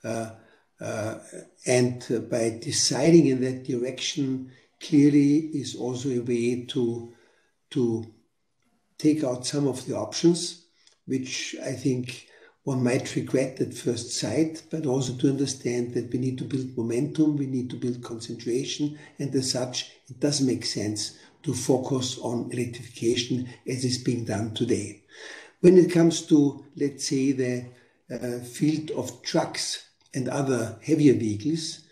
Uh, uh, and by deciding in that direction, clearly is also a way to, to take out some of the options, which I think one might regret at first sight, but also to understand that we need to build momentum, we need to build concentration, and as such, it does make sense to focus on electrification as is being done today. When it comes to, let's say, the uh, field of trucks and other heavier vehicles,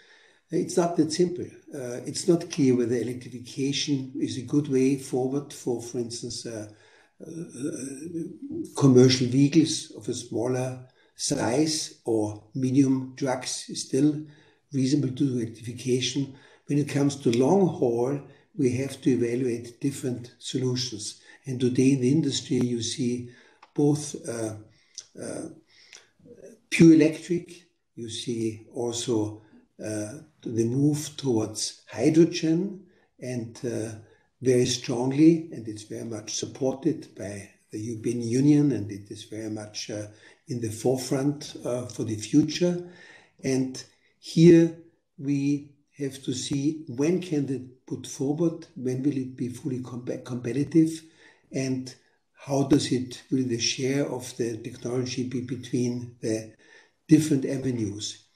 it's not that simple. Uh, it's not clear whether electrification is a good way forward for, for instance, uh, commercial vehicles of a smaller size or medium trucks is still reasonable to electrification. When it comes to long haul, we have to evaluate different solutions. And today in the industry, you see both uh, uh, pure electric, you see also uh, the move towards hydrogen and very strongly, and it's very much supported by the European Union, and it is very much uh, in the forefront uh, for the future. And here we have to see when can it put forward, when will it be fully competitive, and how does it, will the share of the technology be between the different avenues.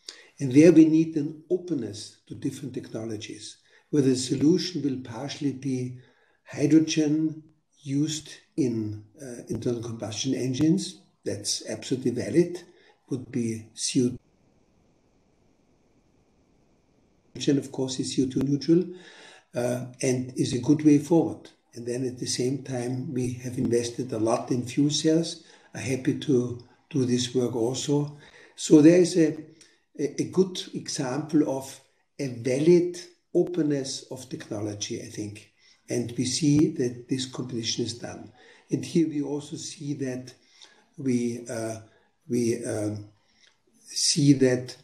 And there we need an openness to different technologies, where the solution will partially be hydrogen used in uh, internal combustion engines. That's absolutely valid. Would be CO2, of course, is CO2 neutral uh, and is a good way forward. And then at the same time, we have invested a lot in fuel cells. I'm happy to do this work also. So there is a a good example of a valid openness of technology, I think. And we see that this competition is done. And here we also see that we uh, we um, see that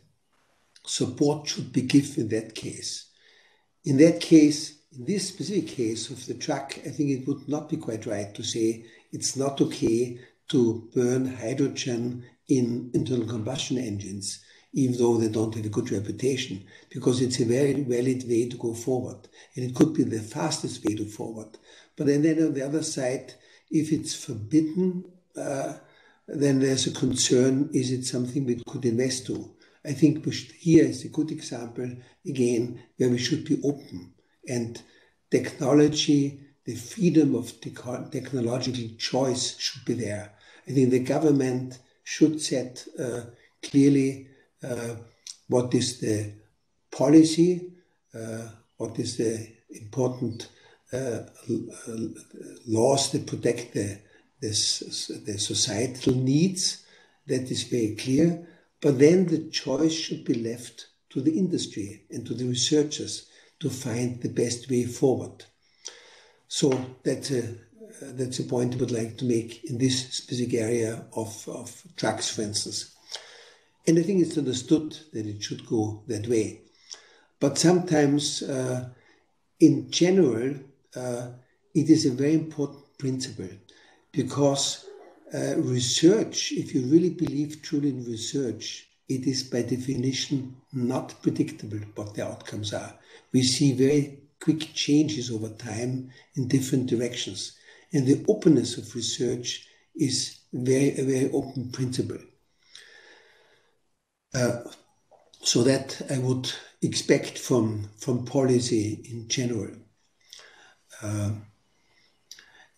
support should be given in that case. In that case, in this specific case of the truck, I think it would not be quite right to say it's not okay to burn hydrogen in internal combustion engines. Even though they don't have a good reputation, because it's a very valid way to go forward. And it could be the fastest way to forward. But then, on the other side, if it's forbidden, uh, then there's a concern, is it something we could invest to? I think here is a good example, again, where we should be open and technology, the freedom of technological choice should be there. I think the government should set uh, clearly what is the policy, uh, what is the important uh, laws that protect the, the, the societal needs. That is very clear. But then the choice should be left to the industry and to the researchers to find the best way forward. So that's a, that's a point I would like to make in this specific area of, of trucks, for instance. And I think it's understood that it should go that way. But sometimes, uh, in general, uh, it is a very important principle because uh, research, if you really believe truly in research, it is by definition not predictable what the outcomes are. We see very quick changes over time in different directions. And the openness of research is very, a very open principle. Uh, so that I would expect from, from policy in general. Uh,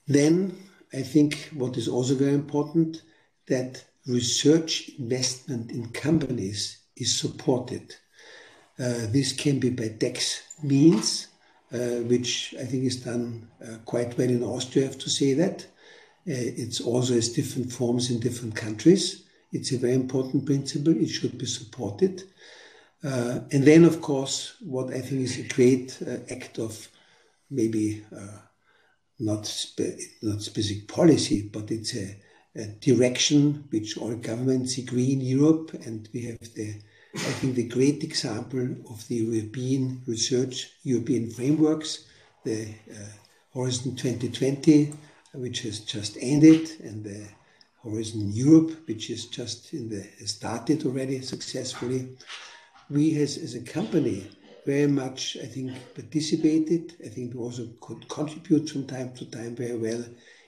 then I think what is also very important that research investment in companies is supported. Uh, this can be by tax means, uh, which I think is done uh, quite well in Austria, I have to say that. Uh, it's also has different forms in different countries. It's a very important principle. It should be supported. Uh, and then, of course, what I think is a great uh, act of maybe not, spe not specific policy, but it's a, a, direction which all governments agree in Europe. And we have the, I think, the great example of the European research, European frameworks, the uh, Horizon 2020, which has just ended, and the Horizon Europe, which is just in the started already successfully. We, as, as a company, very much, I think, participated. I think we also could contribute from time to time very well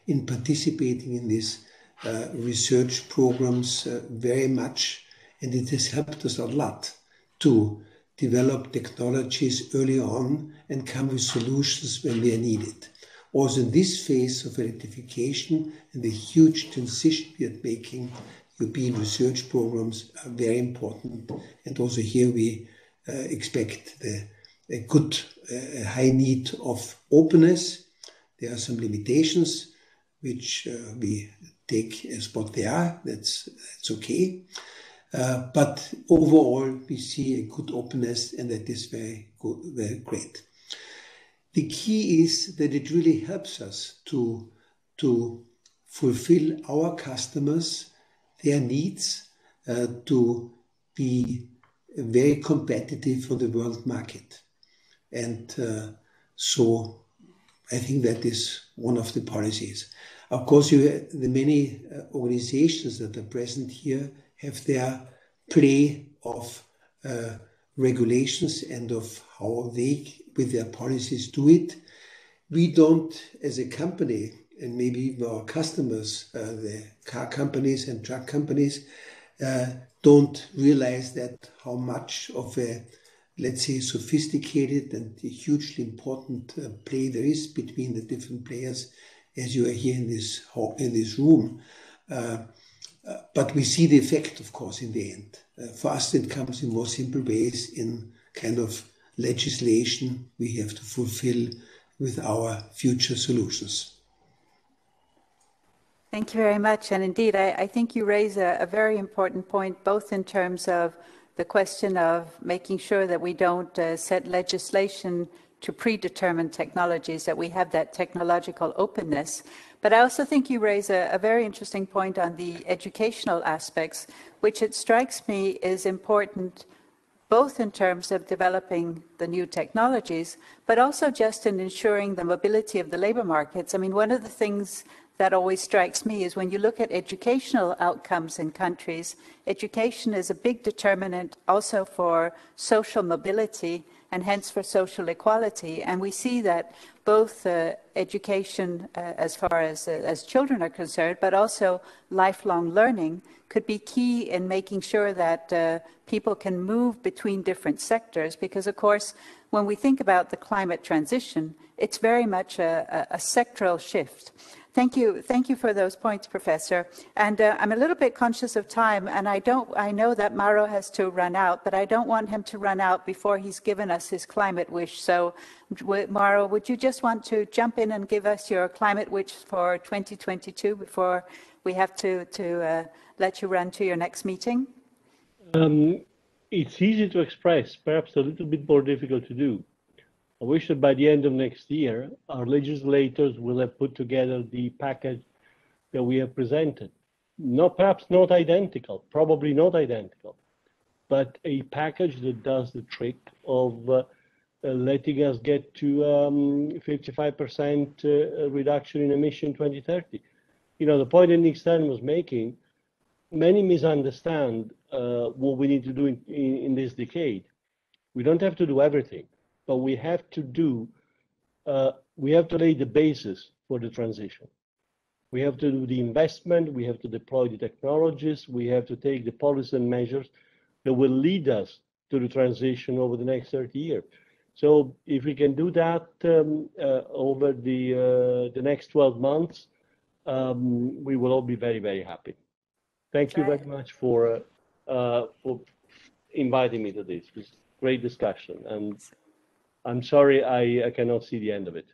in participating in these uh, research programs uh, very much. And it has helped us a lot to develop technologies early on and come with solutions when they are needed. Also, in this phase of electrification and the huge transition we are making, European research programs are very important. And also here we uh, expect the, a good, uh, high need of openness. There are some limitations which uh, we take as what they are. That's, that's okay. Uh, but overall, we see a good openness, and that is very good, very great. The key is that it really helps us to, to fulfill our customers, their needs, uh, to be very competitive for the world market. And uh, so I think that is one of the policies. Of course, you, the many uh, organizations that are present here have their play of uh, regulations and of how they, with their policies, do it. We don't, as a company, and maybe even our customers, uh, the car companies and truck companies, uh, don't realize that how much of a let's say sophisticated and hugely important uh, play there is between the different players as you are here in this in this room uh, uh, but we see the effect of course in the end uh, for us it comes in more simple ways in kind of legislation we have to fulfill with our future solutions Thank you very much. And indeed, I, I think you raise a, a, very important point, both in terms of the question of making sure that we don't uh, set legislation to predetermined technologies, that we have that technological openness. But I also think you raise a, a very interesting point on the educational aspects, which it strikes me is important both in terms of developing the new technologies, but also just in ensuring the mobility of the labor markets. I mean, one of the things that always strikes me is when you look at educational outcomes in countries, education is a big determinant also for social mobility and hence for social equality. And we see that both uh, education uh, as far as, uh, as children are concerned, but also lifelong learning could be key in making sure that uh, people can move between different sectors. Because, of course, when we think about the climate transition, it's very much a, a, a sectoral shift. Thank you. Thank you for those points, Professor. And uh, I'm a little bit conscious of time, and I don't. I know that Mauro has to run out, but I don't want him to run out before he's given us his climate wish. So, Mauro, would you just want to jump in and give us your climate wish for 2022 before we have to to uh, let you run to your next meeting? Um, it's easy to express, perhaps a little bit more difficult to do. I wish that by the end of next year, our legislators will have put together the package that we have presented. Not perhaps not identical, probably not identical, but a package that does the trick of uh, uh, letting us get to um, 55% uh, reduction in emission 2030. You know, the point that Nick Stern was making, many misunderstand uh, what we need to do in, in, in this decade. We don't have to do everything but we have to do, uh, we have to lay the basis for the transition. We have to do the investment, we have to deploy the technologies, we have to take the policy and measures that will lead us to the transition over the next 30 years. So if we can do that um, uh, over the uh, the next 12 months, um, we will all be very, very happy. Thank you very much for uh, for inviting me to this. It was great discussion, and I'm sorry, I, I cannot see the end of it.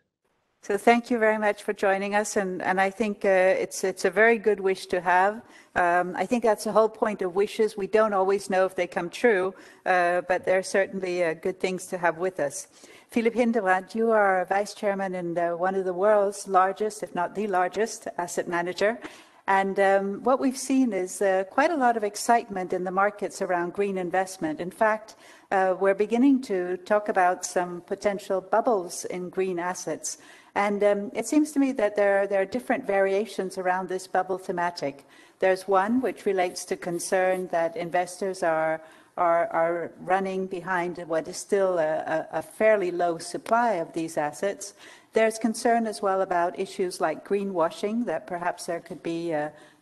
So thank you very much for joining us, and, and I think uh, it's it's a very good wish to have. Um, I think that's the whole point of wishes. We don't always know if they come true, uh, but they're certainly uh, good things to have with us. Philipp Hildebrand, you are vice chairman in the, one of the world's largest, if not the largest, asset manager. And um, what we've seen is uh, quite a lot of excitement in the markets around green investment. In fact, uh, we're beginning to talk about some potential bubbles in green assets. And um, it seems to me that there are, there are different variations around this bubble thematic. There's one which relates to concern that investors are, are, are running behind what is still a, a, fairly low supply of these assets. There's concern as well about issues like greenwashing, that perhaps there could be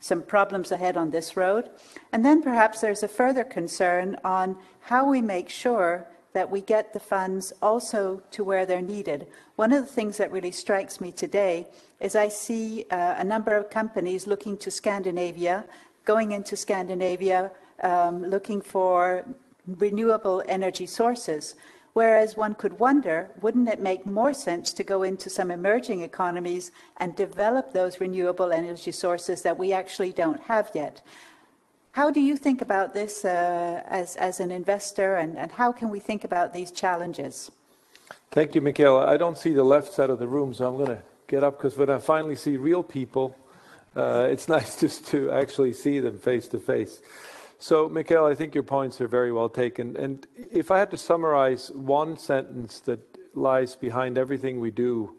some problems ahead on this road. And then perhaps there's a further concern on how we make sure that we get the funds also to where they're needed. One of the things that really strikes me today is I see uh, a number of companies looking to Scandinavia, going into Scandinavia, um, looking for renewable energy sources. Whereas one could wonder, wouldn't it make more sense to go into some emerging economies and develop those renewable energy sources that we actually don't have yet? How do you think about this uh, as, as an investor, and, and how can we think about these challenges? Thank you, Michaela. I don't see the left side of the room, so I'm going to get up because when I finally see real people, uh, it's nice just to actually see them face to face. So, Mikhail, I think your points are very well taken. And if I had to summarize one sentence that lies behind everything we do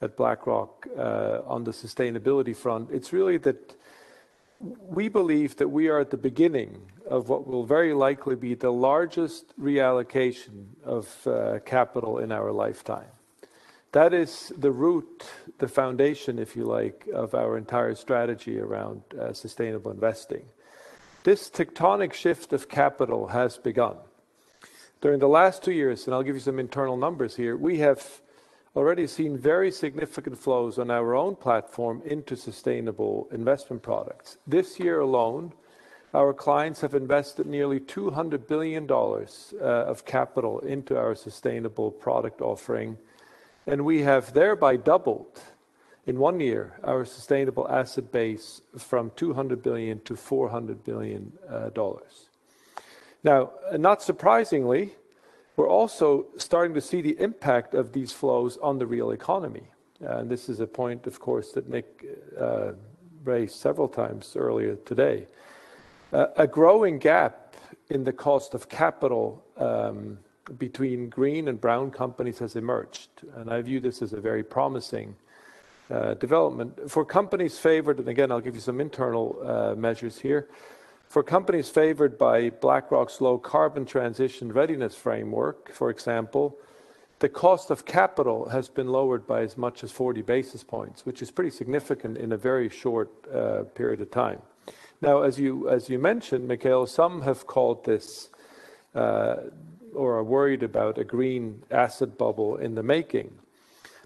at BlackRock uh, on the sustainability front, it's really that we believe that we are at the beginning of what will very likely be the largest reallocation of uh, capital in our lifetime. That is the root, the foundation, if you like, of our entire strategy around uh, sustainable investing. This tectonic shift of capital has begun. During the last two years, and I'll give you some internal numbers here, we have already seen very significant flows on our own platform into sustainable investment products. This year alone, our clients have invested nearly $200 billion uh, of capital into our sustainable product offering, and we have thereby doubled in one year, our sustainable asset base from $200 billion to 400 billion. Uh, now, not surprisingly, we're also starting to see the impact of these flows on the real economy. And this is a point, of course, that Nick uh, raised several times earlier today. Uh, a growing gap in the cost of capital um, between green and brown companies has emerged. And I view this as a very promising uh, development. For companies favored, and again, I'll give you some internal uh, measures here. For companies favored by BlackRock's low carbon transition readiness framework, for example, the cost of capital has been lowered by as much as 40 basis points, which is pretty significant in a very short uh, period of time. Now, as you as you mentioned, Mikhail, some have called this uh, or are worried about a green asset bubble in the making.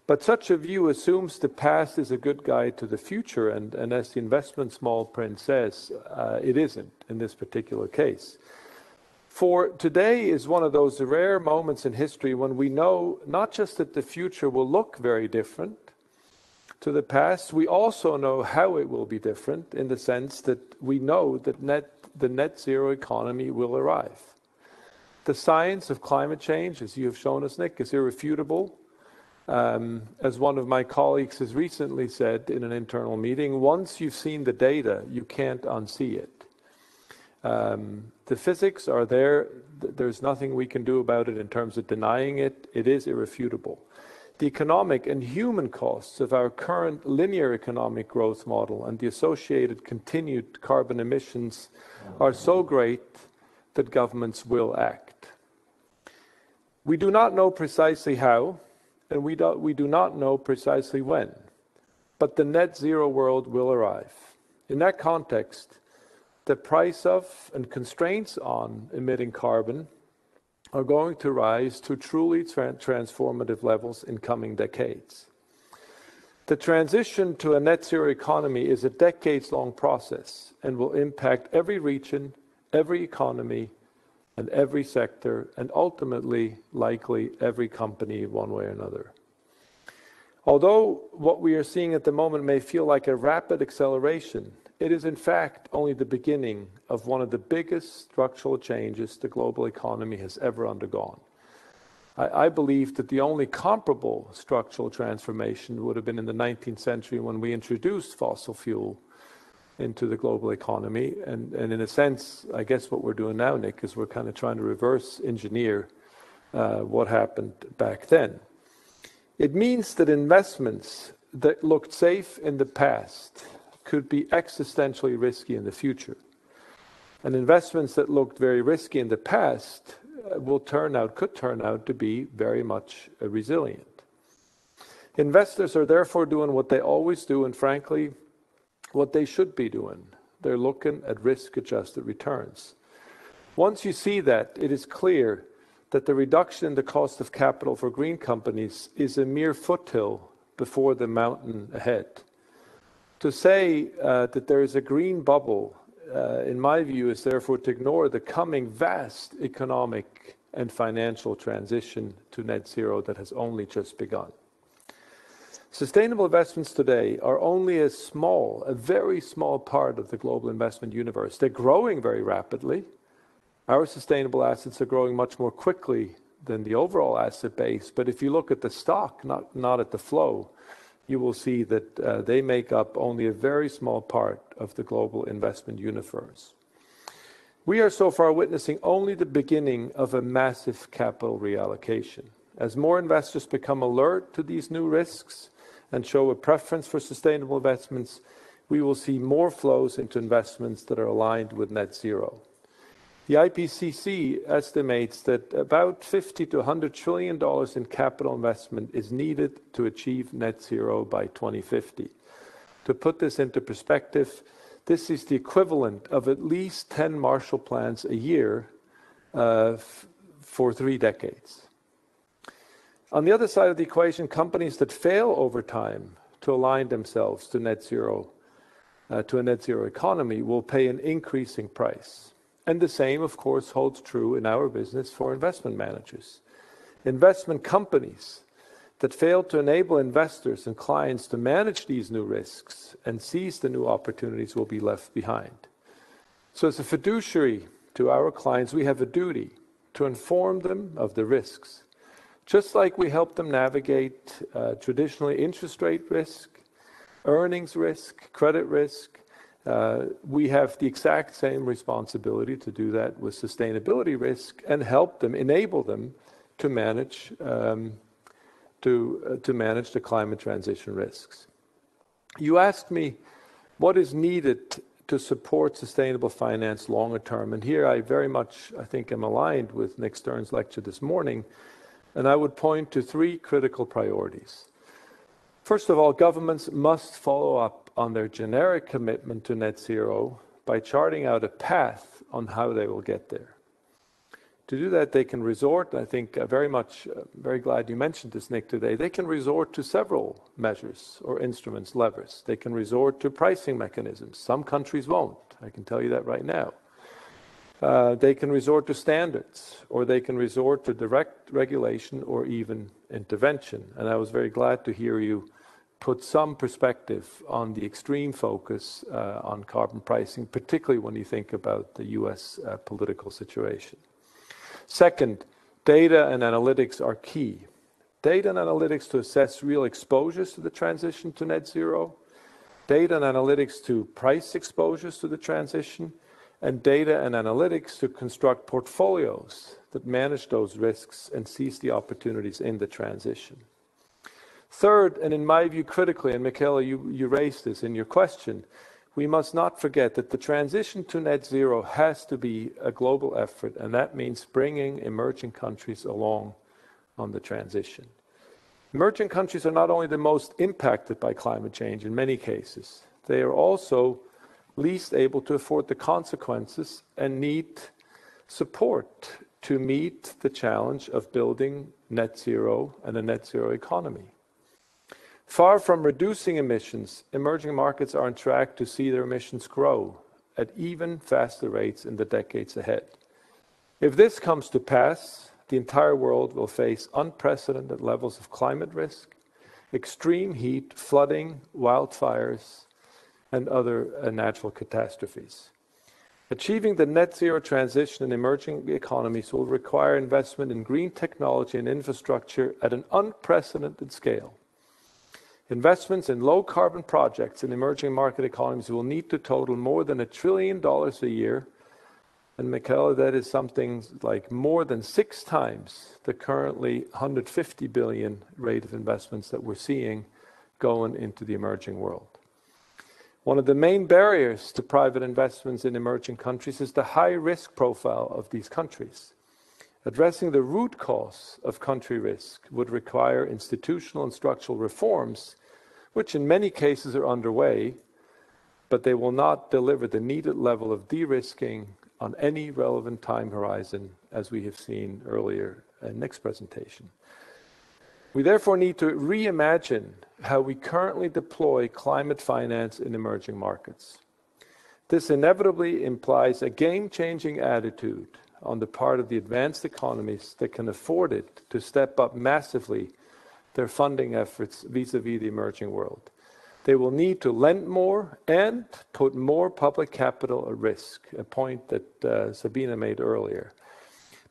But such a view assumes the past is a good guide to the future, and, and as the investment small print says, uh, it isn't in this particular case. For today is one of those rare moments in history when we know not just that the future will look very different to the past, we also know how it will be different in the sense that we know that net, the net zero economy will arrive. The science of climate change, as you have shown us, Nick, is irrefutable. Um, as one of my colleagues has recently said in an internal meeting, once you've seen the data, you can't unsee it. Um, the physics are there. There's nothing we can do about it in terms of denying it. It is irrefutable. The economic and human costs of our current linear economic growth model and the associated continued carbon emissions are so great that governments will act. We do not know precisely how, and we do, we do not know precisely when, but the net zero world will arrive. In that context, the price of and constraints on emitting carbon are going to rise to truly tra transformative levels in coming decades. The transition to a net zero economy is a decades long process and will impact every region, every economy, and every sector, and ultimately, likely, every company one way or another. Although what we are seeing at the moment may feel like a rapid acceleration, it is in fact only the beginning of one of the biggest structural changes the global economy has ever undergone. I, I, believe that the only comparable structural transformation would have been in the 19th century when we introduced fossil fuel into the global economy. And, and in a sense, I guess what we're doing now, Nick, is we're kind of trying to reverse engineer uh, what happened back then. It means that investments that looked safe in the past could be existentially risky in the future. And investments that looked very risky in the past uh, will turn out, could turn out to be very much uh, resilient. Investors are therefore doing what they always do, and frankly, what they should be doing. They're looking at risk-adjusted returns. Once you see that, it is clear that the reduction in the cost of capital for green companies is a mere foothill before the mountain ahead. To say uh, that there is a green bubble, uh, in my view, is therefore to ignore the coming vast economic and financial transition to net zero that has only just begun. Sustainable investments today are only a small, a very small part of the global investment universe. They're growing very rapidly. Our sustainable assets are growing much more quickly than the overall asset base. But if you look at the stock, not, not at the flow, you will see that uh, they make up only a very small part of the global investment universe. We are so far witnessing only the beginning of a massive capital reallocation. As more investors become alert to these new risks, and show a preference for sustainable investments, we will see more flows into investments that are aligned with net zero. The IPCC estimates that about 50 to 100 trillion dollars in capital investment is needed to achieve net zero by 2050. To put this into perspective, this is the equivalent of at least 10 Marshall Plans a year uh, for three decades. On the other side of the equation, companies that fail over time to align themselves to net zero, uh, to a net zero economy, will pay an increasing price. And the same, of course, holds true in our business for investment managers. Investment companies that fail to enable investors and clients to manage these new risks and seize the new opportunities will be left behind. So, as a fiduciary to our clients, we have a duty to inform them of the risks just like we help them navigate uh, traditionally interest rate risk, earnings risk, credit risk, uh, we have the exact same responsibility to do that with sustainability risk and help them, enable them to manage um, to uh, to manage the climate transition risks. You asked me what is needed to support sustainable finance longer term. And here I very much, I think, am aligned with Nick Stern's lecture this morning. And I would point to three critical priorities. First of all, governments must follow up on their generic commitment to net zero by charting out a path on how they will get there. To do that, they can resort, I think, uh, very much, uh, very glad you mentioned this, Nick, today. They can resort to several measures or instruments, levers. They can resort to pricing mechanisms. Some countries won't. I can tell you that right now. Uh, they can resort to standards, or they can resort to direct regulation or even intervention. And I was very glad to hear you put some perspective on the extreme focus uh, on carbon pricing, particularly when you think about the US uh, political situation. Second, data and analytics are key. Data and analytics to assess real exposures to the transition to net zero, data and analytics to price exposures to the transition, and data and analytics to construct portfolios that manage those risks and seize the opportunities in the transition. Third, and in my view critically, and Michaela, you, you raised this in your question, we must not forget that the transition to net zero has to be a global effort, and that means bringing emerging countries along on the transition. Emerging countries are not only the most impacted by climate change in many cases, they are also least able to afford the consequences and need support to meet the challenge of building net zero and a net zero economy. Far from reducing emissions, emerging markets are on track to see their emissions grow at even faster rates in the decades ahead. If this comes to pass, the entire world will face unprecedented levels of climate risk, extreme heat, flooding, wildfires, and other uh, natural catastrophes. Achieving the net zero transition in emerging economies will require investment in green technology and infrastructure at an unprecedented scale. Investments in low carbon projects in emerging market economies will need to total more than a trillion dollars a year. And Michaela, that is something like more than six times the currently 150 billion rate of investments that we're seeing going into the emerging world. One of the main barriers to private investments in emerging countries is the high risk profile of these countries. Addressing the root cause of country risk would require institutional and structural reforms, which in many cases are underway, but they will not deliver the needed level of de-risking on any relevant time horizon, as we have seen earlier in Nick's presentation. We therefore need to reimagine how we currently deploy climate finance in emerging markets. This inevitably implies a game-changing attitude on the part of the advanced economies that can afford it to step up massively their funding efforts vis-à-vis the emerging world. They will need to lend more and put more public capital at risk, a point that uh, Sabina made earlier.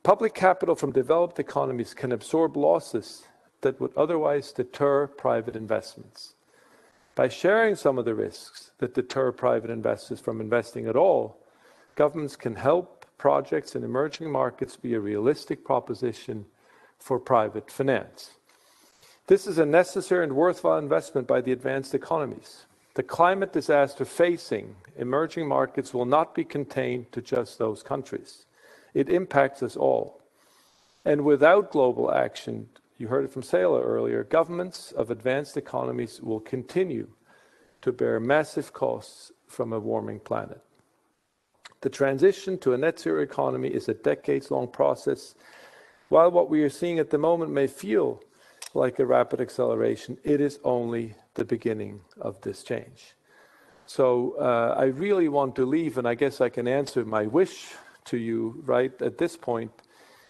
Public capital from developed economies can absorb losses that would otherwise deter private investments. By sharing some of the risks that deter private investors from investing at all, governments can help projects in emerging markets be a realistic proposition for private finance. This is a necessary and worthwhile investment by the advanced economies. The climate disaster facing emerging markets will not be contained to just those countries. It impacts us all. And without global action, you heard it from Ceyla earlier, governments of advanced economies will continue to bear massive costs from a warming planet. The transition to a net zero economy is a decades long process. While what we are seeing at the moment may feel like a rapid acceleration, it is only the beginning of this change. So uh, I really want to leave, and I guess I can answer my wish to you right at this point.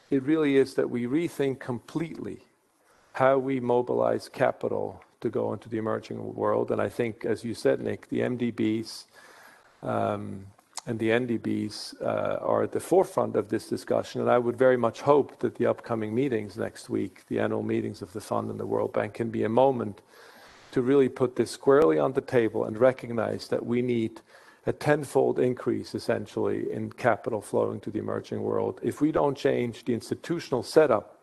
It really is that we rethink completely how we mobilize capital to go into the emerging world. And I think, as you said, Nick, the MDBs, um, and the NDBs uh, are at the forefront of this discussion. And I would very much hope that the upcoming meetings next week, the annual meetings of the Fund and the World Bank, can be a moment to really put this squarely on the table and recognize that we need a tenfold increase, essentially, in capital flowing to the emerging world. If we don't change the institutional setup,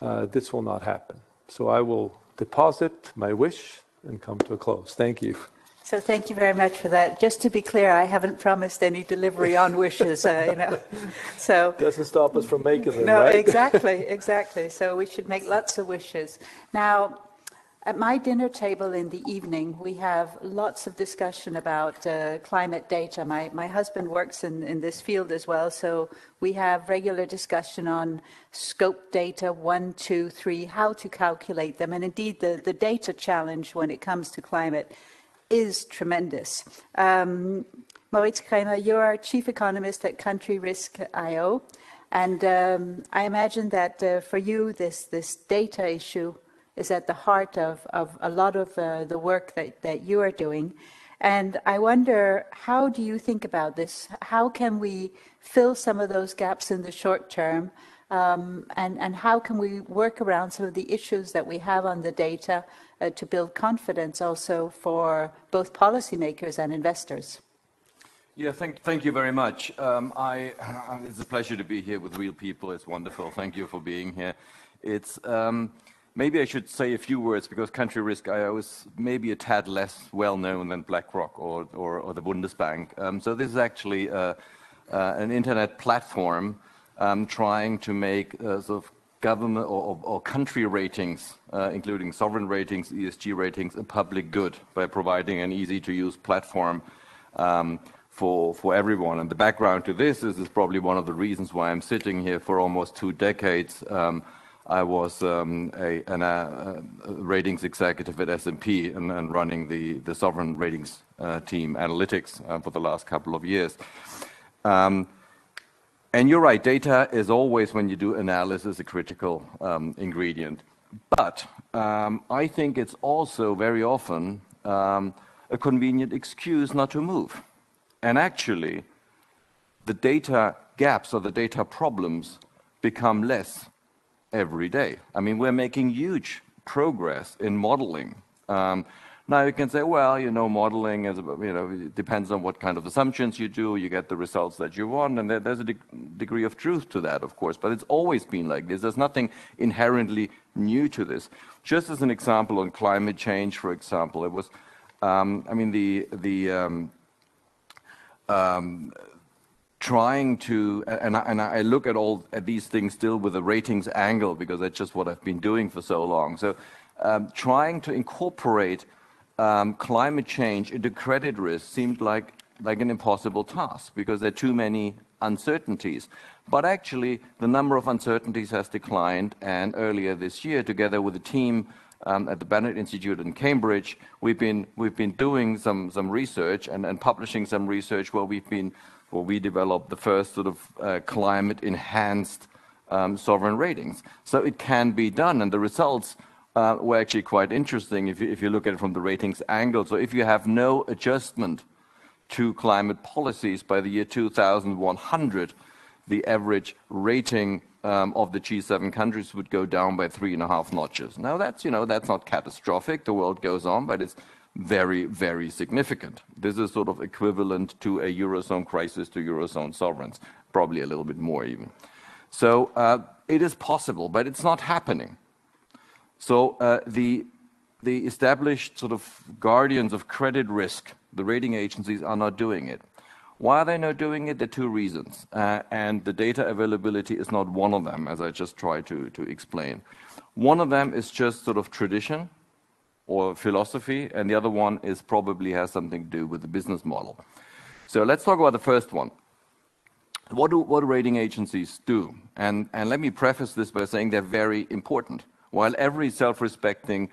uh, this will not happen. So I will deposit my wish and come to a close. Thank you. So thank you very much for that. Just to be clear, I haven't promised any delivery on wishes, uh, you know. So Doesn't stop us from making them, no, right? exactly, exactly. So we should make lots of wishes. Now, at my dinner table in the evening, we have lots of discussion about uh, climate data. My, my husband works in, in this field as well, so we have regular discussion on scope data, one, two, three, how to calculate them. And indeed, the, the data challenge when it comes to climate is tremendous. Um, Moritz Kraemer, you're our chief economist at Country Risk IO. And um, I imagine that uh, for you, this, this data issue is at the heart of, of a lot of uh, the work that, that you are doing. And I wonder, how do you think about this? How can we fill some of those gaps in the short term? Um, and, and how can we work around some of the issues that we have on the data uh, to build confidence also for both policymakers and investors? Yeah, thank, thank you very much. Um, I, it's a pleasure to be here with real people. It's wonderful. Thank you for being here. It's, um, maybe I should say a few words because CountryRisk.io was maybe a tad less well known than BlackRock or, or, or the Bundesbank. Um, so this is actually uh, uh, an internet platform um, trying to make uh, sort of government or, or country ratings, uh, including sovereign ratings, ESG ratings, a public good by providing an easy to use platform um, for, for everyone. And the background to this is, is probably one of the reasons why I'm sitting here for almost two decades. Um, I was um, a, an, uh, a, ratings executive at S&P and, and, running the, the sovereign ratings uh, team analytics uh, for the last couple of years. Um, and you're right, data is always, when you do analysis, a critical um, ingredient. But um, I think it's also very often um, a convenient excuse not to move. And actually, the data gaps or the data problems become less every day. I mean, we're making huge progress in modeling. Um, now you can say, well, you know, modeling is, you know, it depends on what kind of assumptions you do, you get the results that you want, and there's a de degree of truth to that, of course, but it's always been like this. There's nothing inherently new to this. Just as an example on climate change, for example, it was, um, I mean, the, the, um, um, trying to, and I, and I, look at all at these things still with a ratings angle because that's just what I've been doing for so long. So, um, trying to incorporate um, climate change into credit risk seemed like like an impossible task because there are too many uncertainties. But actually, the number of uncertainties has declined, and earlier this year, together with a team um, at the Bennett Institute in Cambridge, we've been we've been doing some some research and, and publishing some research where we've been where we developed the first sort of uh, climate enhanced um, sovereign ratings. So it can be done, and the results uh, were actually quite interesting if you, if you look at it from the ratings angle. So if you have no adjustment to climate policies by the year 2100, the average rating um, of the G7 countries would go down by three and a half notches. Now that's, you know, that's not catastrophic. The world goes on, but it's very, very significant. This is sort of equivalent to a Eurozone crisis to Eurozone sovereigns, probably a little bit more even. So uh, it is possible, but it's not happening. So uh, the, the established sort of guardians of credit risk, the rating agencies, are not doing it. Why are they not doing it? There are two reasons. Uh, and the data availability is not one of them, as I just tried to, to explain. One of them is just sort of tradition or philosophy, and the other one is probably has something to do with the business model. So let's talk about the first one. What do, what do rating agencies do? And, and let me preface this by saying they're very important. While every self-respecting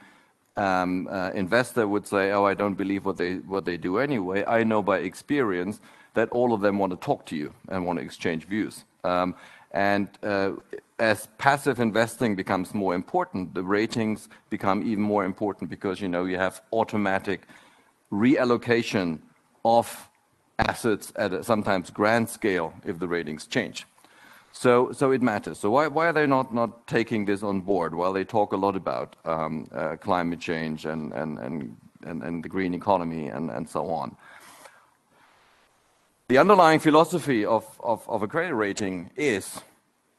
um, uh, investor would say, oh, I don't believe what they, what they do anyway, I know by experience that all of them want to talk to you and want to exchange views. Um, and uh, as passive investing becomes more important, the ratings become even more important because you know you have automatic reallocation of assets at a sometimes grand scale if the ratings change. So, so it matters. So why, why are they not, not taking this on board? Well, they talk a lot about um, uh, climate change and, and, and, and, and the green economy and, and so on. The underlying philosophy of, of, of a credit rating is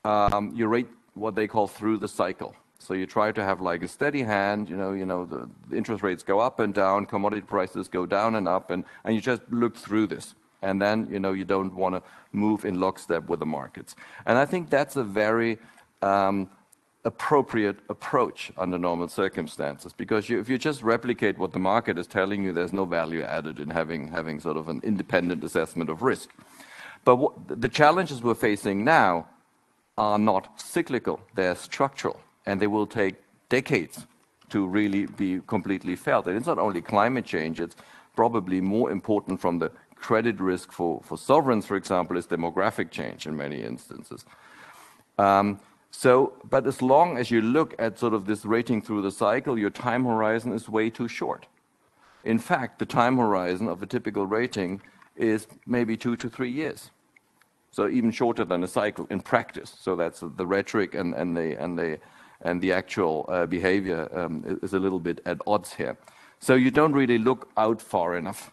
um, you rate what they call through the cycle. So you try to have like a steady hand, you know, you know, the, the interest rates go up and down, commodity prices go down and up, and, and you just look through this. And then, you know, you don't want to move in lockstep with the markets. And I think that's a very um, appropriate approach under normal circumstances because you, if you just replicate what the market is telling you, there's no value added in having, having sort of an independent assessment of risk. But what, the challenges we're facing now are not cyclical, they're structural, and they will take decades to really be completely felt. And it's not only climate change, it's probably more important from the credit risk for, for sovereigns, for example, is demographic change in many instances. Um, so, but as long as you look at sort of this rating through the cycle, your time horizon is way too short. In fact, the time horizon of a typical rating is maybe two to three years. So even shorter than a cycle in practice. So that's the rhetoric and, and the and the and the actual uh, behavior um, is a little bit at odds here. So you don't really look out far enough.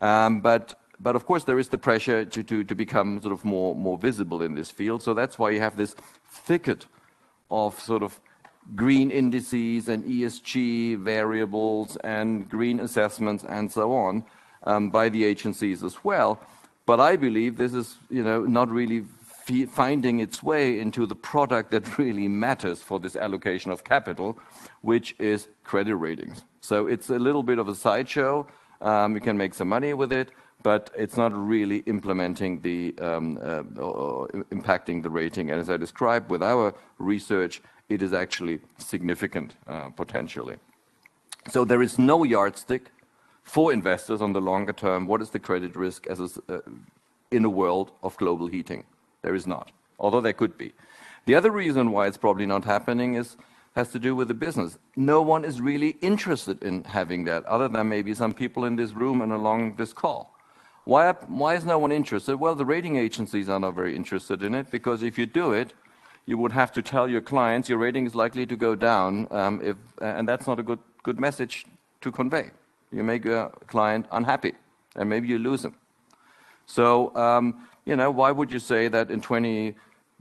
Um, but but of course there is the pressure to, to, to become sort of more more visible in this field. So that's why you have this thicket of sort of green indices and ESG variables and green assessments and so on um, by the agencies as well. But I believe this is, you know, not really finding its way into the product that really matters for this allocation of capital, which is credit ratings. So it's a little bit of a sideshow. Um, you can make some money with it, but it's not really implementing the um, uh, or impacting the rating. And as I described with our research, it is actually significant uh, potentially. So there is no yardstick for investors on the longer term. What is the credit risk as a, uh, in a world of global heating? There is not, although there could be. The other reason why it's probably not happening is has to do with the business. No one is really interested in having that, other than maybe some people in this room and along this call. Why, why is no one interested? Well, the rating agencies are not very interested in it because if you do it, you would have to tell your clients your rating is likely to go down, um, if, and that's not a good, good message to convey. You make a client unhappy, and maybe you lose them. So, um, you know, why would you say that in 20,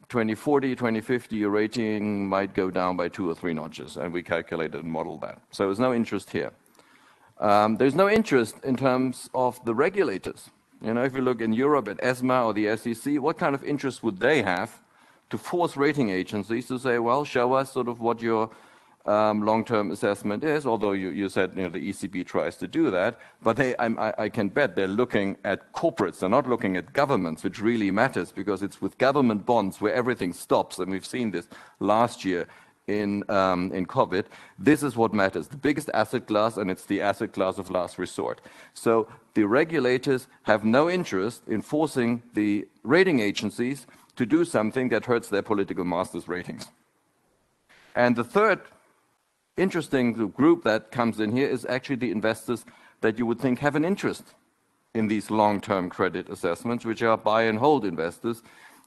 2040, 2050, your rating might go down by two or three notches? And we calculated and modeled that. So there's no interest here. Um, there's no interest in terms of the regulators. You know, if you look in Europe at ESMA or the SEC, what kind of interest would they have to force rating agencies to say, well, show us sort of what your long-term assessment is, although you, said you know, the ECB tries to do that, but they, I, can bet they're looking at corporates, they're not looking at governments, which really matters because it's with government bonds where everything stops, and we've seen this last year in, um, in COVID, this is what matters. The biggest asset class, and it's the asset class of last resort. So the regulators have no interest in forcing the rating agencies to do something that hurts their political masters' ratings. And the third interesting the group that comes in here is actually the investors that you would think have an interest in these long-term credit assessments, which are buy and hold investors,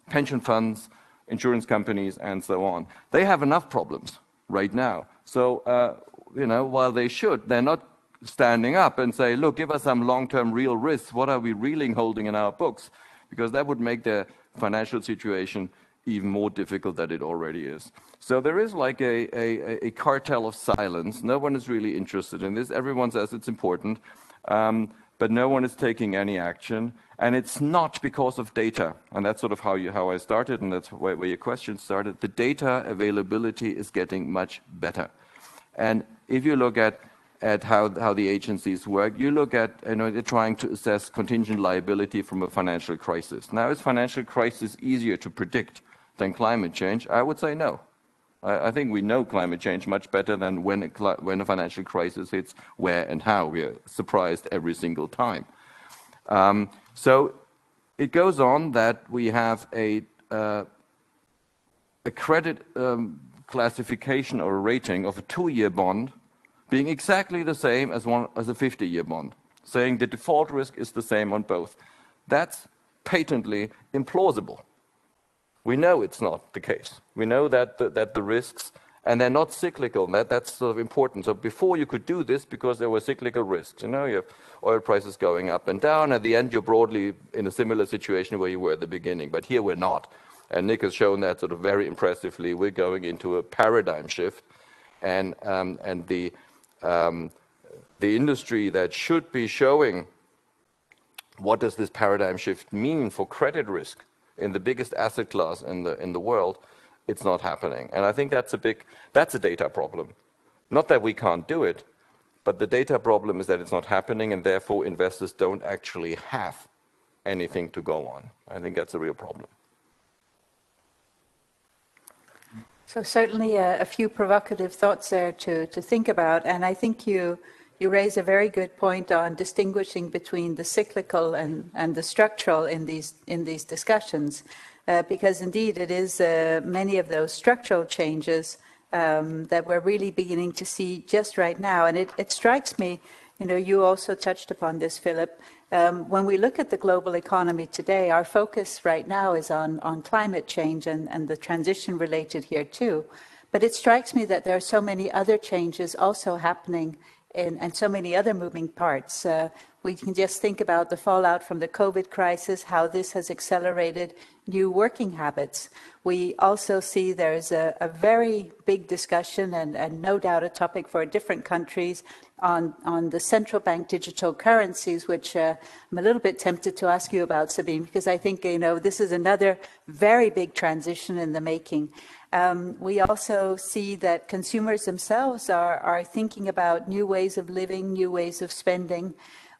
pension funds, insurance companies, and so on. They have enough problems right now. So, uh, you know, while they should, they're not standing up and say, look, give us some long-term real risks. What are we really holding in our books? Because that would make their financial situation even more difficult than it already is. So there is like a, a, a cartel of silence. No one is really interested in this. Everyone says it's important, um, but no one is taking any action. And it's not because of data. And that's sort of how, you, how I started, and that's where, where your question started. The data availability is getting much better. And if you look at at how, how the agencies work. You look at, you know, they're trying to assess contingent liability from a financial crisis. Now, is financial crisis easier to predict than climate change? I would say no. I, I think we know climate change much better than when a, when a financial crisis hits, where and how. We are surprised every single time. Um, so it goes on that we have a, uh, a credit um, classification or rating of a two-year bond being exactly the same as, one, as a 50-year bond, saying the default risk is the same on both. That's patently implausible. We know it's not the case. We know that the, that the risks and they're not cyclical. That, that's sort of important. So before you could do this because there were cyclical risks. You know, you have oil prices going up and down. At the end, you're broadly in a similar situation where you were at the beginning. But here we're not. And Nick has shown that sort of very impressively. We're going into a paradigm shift, and um, and the um, the industry that should be showing what does this paradigm shift mean for credit risk in the biggest asset class in the in the world, it's not happening. And I think that's a big that's a data problem. Not that we can't do it, but the data problem is that it's not happening, and therefore investors don't actually have anything to go on. I think that's a real problem. So certainly a, a, few provocative thoughts there to, to think about. And I think you, you raise a very good point on distinguishing between the cyclical and, and the structural in these, in these discussions. Uh, because indeed it is uh, many of those structural changes um, that we're really beginning to see just right now. And it, it strikes me, you know, you also touched upon this, Philipp, um, when we look at the global economy today, our focus right now is on, on climate change and, and the transition related here too. But it strikes me that there are so many other changes also happening in, and so many other moving parts. Uh, we can just think about the fallout from the COVID crisis, how this has accelerated new working habits. We also see there's a, a very big discussion and, and, no doubt a topic for different countries on, on the central bank digital currencies, which uh, I'm a little bit tempted to ask you about, Sabine, because I think, you know, this is another very big transition in the making. Um, we also see that consumers themselves are, are thinking about new ways of living, new ways of spending.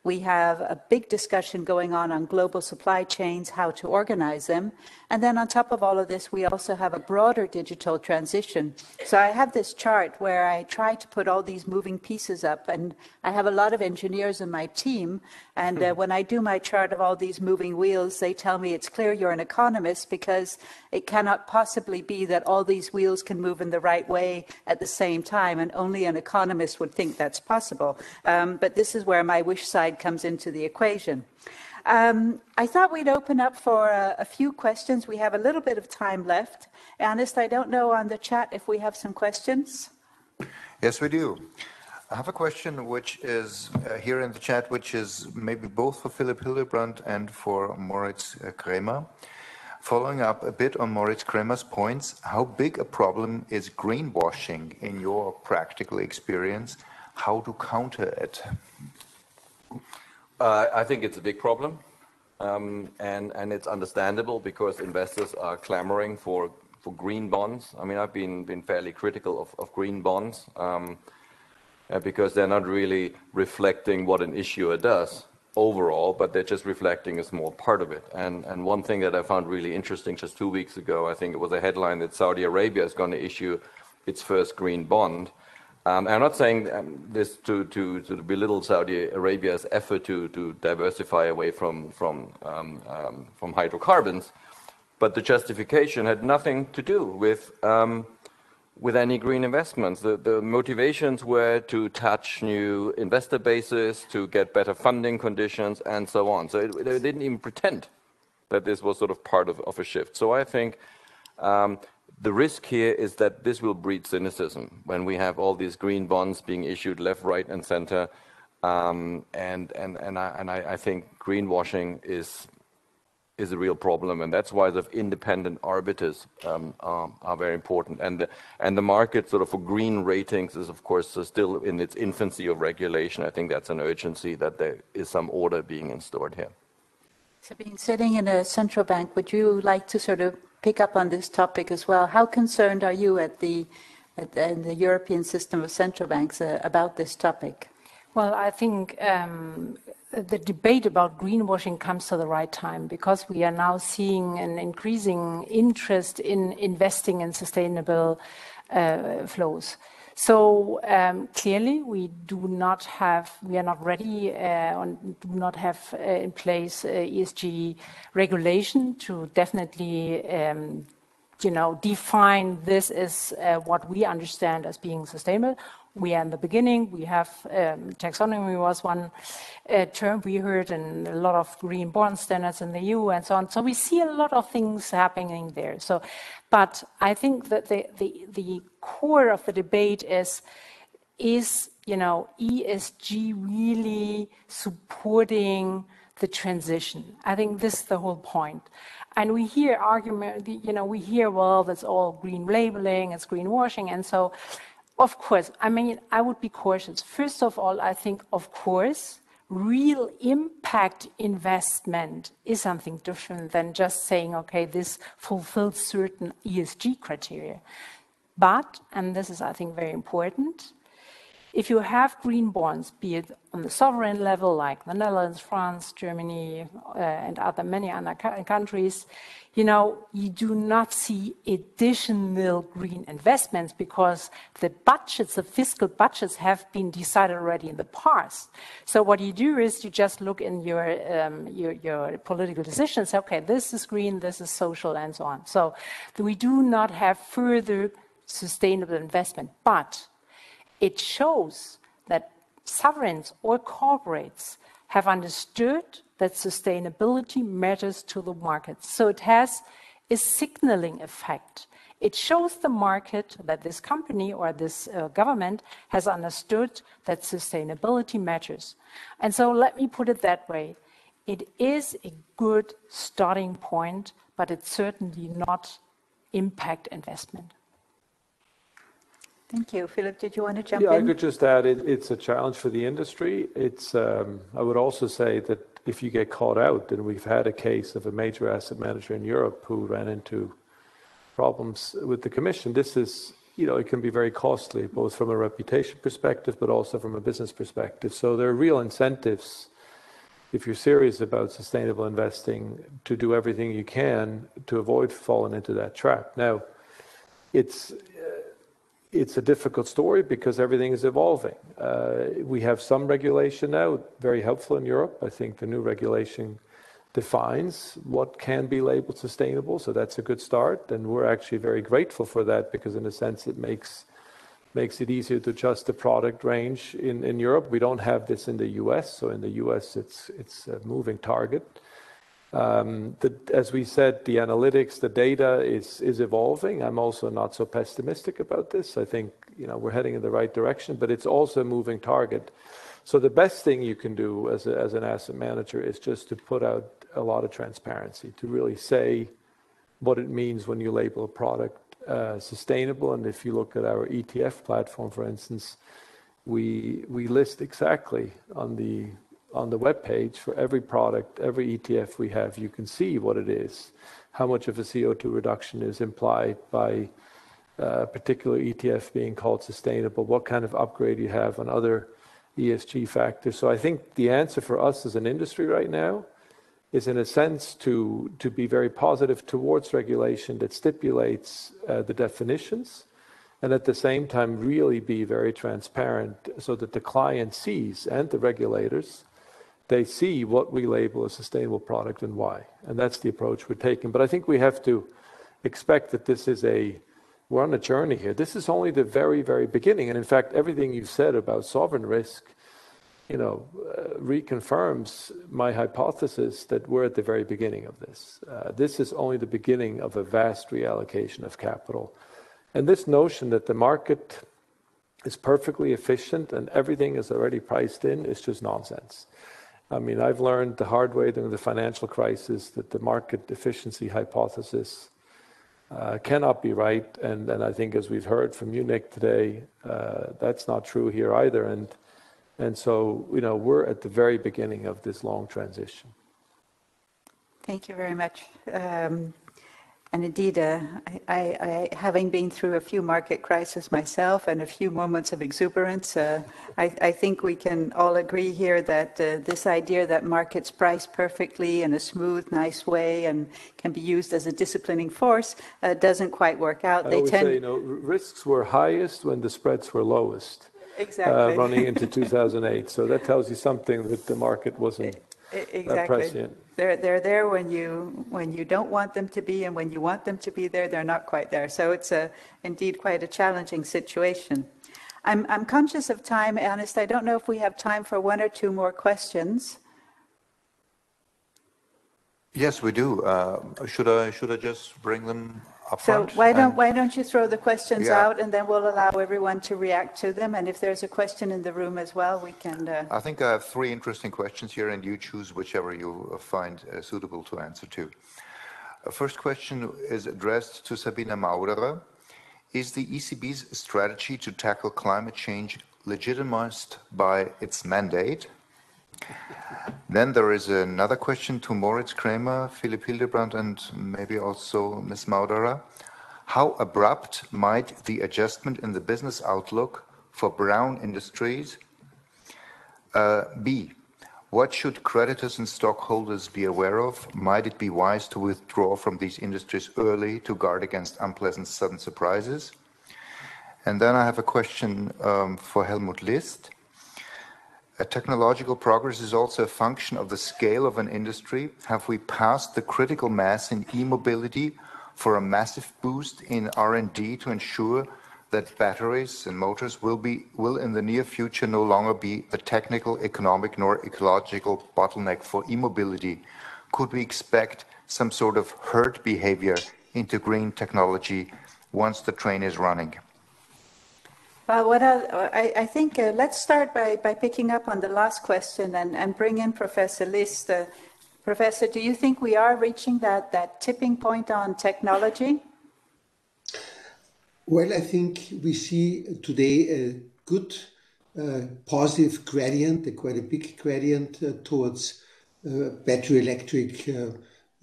We have a big discussion going on on global supply chains, how to organize them. And then on top of all of this, we also have a broader digital transition. So I have this chart where I try to put all these moving pieces up, and I have a lot of engineers in my team. And uh, when I do my chart of all these moving wheels, they tell me it's clear you're an economist because it cannot possibly be that all these wheels can move in the right way at the same time, and only an economist would think that's possible. Um, but this is where my wish side comes into the equation. Um, I thought we'd open up for a, a, few questions. We have a little bit of time left. Ernest, I don't know on the chat if we have some questions. Yes, we do. I have a question which is uh, here in the chat, which is maybe both for Philipp Hildebrand and for Moritz uh, Kraemer. Following up a bit on Moritz Kraemer's points, how big a problem is greenwashing in your practical experience? How to counter it? Uh, I think it's a big problem, um, and and it's understandable because investors are clamoring for for green bonds. I mean, I've been been fairly critical of, of green bonds um, uh, because they're not really reflecting what an issuer does overall, but they're just reflecting a small part of it. And and one thing that I found really interesting just two weeks ago, I think it was a headline that Saudi Arabia is going to issue its first green bond. Um, I'm not saying um, this to, belittle Saudi Arabia's effort to, diversify away from, from, um, from hydrocarbons, but the justification had nothing to do with, with any green investments. The, the motivations were to touch new investor bases, to get better funding conditions, and so on. So it, they didn't even pretend that this was sort of part of, of a shift. So I think um, the risk here is that this will breed cynicism when we have all these green bonds being issued left, right, and center. Um, and and, and, I, and I, I, think greenwashing is, is a real problem. And that's why the independent arbiters um, are, are, very important. And the, and the market sort of for green ratings is, of course, still in its infancy of regulation. I think that's an urgency that there is some order being installed here. Sabine, sitting in a central bank, would you like to sort of pick up on this topic as well. How concerned are you at the, at the, the European system of central banks uh, about this topic? Well, I think um, the debate about greenwashing comes to the right time because we are now seeing an increasing interest in investing in sustainable uh, flows. So um, clearly, we do not have, we are not ready uh, do not have uh, in place uh, ESG regulation to definitely, um, you know, define this as uh, what we understand as being sustainable. We are in the beginning. We have um, taxonomy was one uh, term we heard, and a lot of green bond standards in the EU and so on. So we see a lot of things happening there. So but I think that the, the, the core of the debate is, is, you know, ESG really supporting the transition. I think this is the whole point. And we hear argument, you know, we hear, well, that's all green labeling, it's greenwashing. And so, of course, I mean, I would be cautious. First of all, I think, of course, real impact investment is something different than just saying, okay, this fulfills certain ESG criteria. But, and this is, I think, very important, if you have green bonds, be it on the sovereign level, like the Netherlands, France, Germany, uh, and other many other countries, you know, you do not see additional green investments because the budgets, the fiscal budgets have been decided already in the past. So what you do is you just look in your, um, your, your political decisions, okay, this is green, this is social, and so on. So we do not have further sustainable investment, but it shows that sovereigns or corporates have understood that sustainability matters to the market. So it has a signaling effect. It shows the market that this company or this uh, government has understood that sustainability matters. And so let me put it that way. It is a good starting point, but it's certainly not impact investment. Thank you. Philipp, did you want to jump in? yeah. I could just add it, it's a challenge for the industry. It's, um, I would also say that if you get caught out, and we've had a case of a major asset manager in Europe who ran into problems with the commission, this is, you know, it can be very costly, both from a reputation perspective, but also from a business perspective. So there are real incentives if you're serious about sustainable investing to do everything you can to avoid falling into that trap. Now, it's it's a difficult story because everything is evolving. Uh, we have some regulation now, very helpful in Europe. I think the new regulation defines what can be labeled sustainable, so that's a good start. And we're actually very grateful for that because, in a sense, it makes makes it easier to adjust the product range in, in Europe. We don't have this in the US, so in the US, it's it's a moving target. Um, as we said, the analytics, the data is evolving. I'm also not so pessimistic about this. I think, you know, we're heading in the right direction, but it's also a moving target. So the best thing you can do as an asset manager is just to put out a lot of transparency, to really say what it means when you label a product uh, sustainable. And if you look at our ETF platform, for instance, we list exactly on the on the web page for every product, every ETF we have, you can see what it is, how much of a CO2 reduction is implied by a particular ETF being called sustainable, what kind of upgrade you have on other ESG factors. So I think the answer for us as an industry right now is, in a sense, to, to be very positive towards regulation that stipulates uh, the definitions and at the same time really be very transparent so that the client sees and the regulators they see what we label a sustainable product and why. And that's the approach we're taking. But I think we have to expect that this is a, we're on a journey here. This is only the very, very beginning. And in fact, everything you've said about sovereign risk, you know, uh, reconfirms my hypothesis that we're at the very beginning of this. Uh, this is only the beginning of a vast reallocation of capital. And this notion that the market is perfectly efficient and everything is already priced in is just nonsense. I mean, I've learned the hard way during the financial crisis that the market efficiency hypothesis uh, cannot be right. And, and I think, as we've heard from you, Nick, today, uh, that's not true here either. And, and so, you know, we're at the very beginning of this long transition. Thank you very much. Um, and indeed, uh, I, I, having been through a few market crises myself and a few moments of exuberance, uh, I, I, think we can all agree here that uh, this idea that markets price perfectly in a smooth, nice way and can be used as a disciplining force uh, doesn't quite work out. I they always tend... say, you know, risks were highest when the spreads were lowest. Uh, exactly. running into 2008. so that tells you something that the market wasn't exactly. They're, they're there when you, when you don't want them to be, and when you want them to be there, they're not quite there. So it's a, indeed quite a challenging situation. I'm, I'm conscious of time, Ernest. I don't know if we have time for one or two more questions. Yes, we do. Uh, should I should I just bring them So why don't, and- why don't you throw the questions Yeah. out and then we'll allow everyone to react to them. And if there's a question in the room as well, we can, uh, I think I have three interesting questions here, and you choose whichever you uh, find uh, suitable to answer to. Uh, First question is addressed to Sabina Mauderer. Is the ECB's strategy to tackle climate change legitimized by its mandate? Then there is another question to Moritz Kraemer, Philipp Hildebrand, and maybe also Ms. Mauderer. How abrupt might the adjustment in the business outlook for brown industries uh, B. What should creditors and stockholders be aware of? Might it be wise to withdraw from these industries early to guard against unpleasant sudden surprises? And then I have a question um, for Helmut List. Uh, technological progress is also a function of the scale of an industry. Have we passed the critical mass in e-mobility for a massive boost in R&D to ensure that batteries and motors will be will in the near future no longer be the technical, economic, nor ecological bottleneck for e-mobility? Could we expect some sort of herd behavior into green technology once the train is running? Well, what I, I, I think uh, let's start by, by picking up on the last question and, and bring in Professor List. Uh, Professor, do you think we are reaching that, that tipping point on technology? Well, I think we see today a good uh, positive gradient, a quite a big gradient uh, towards uh, battery electric uh,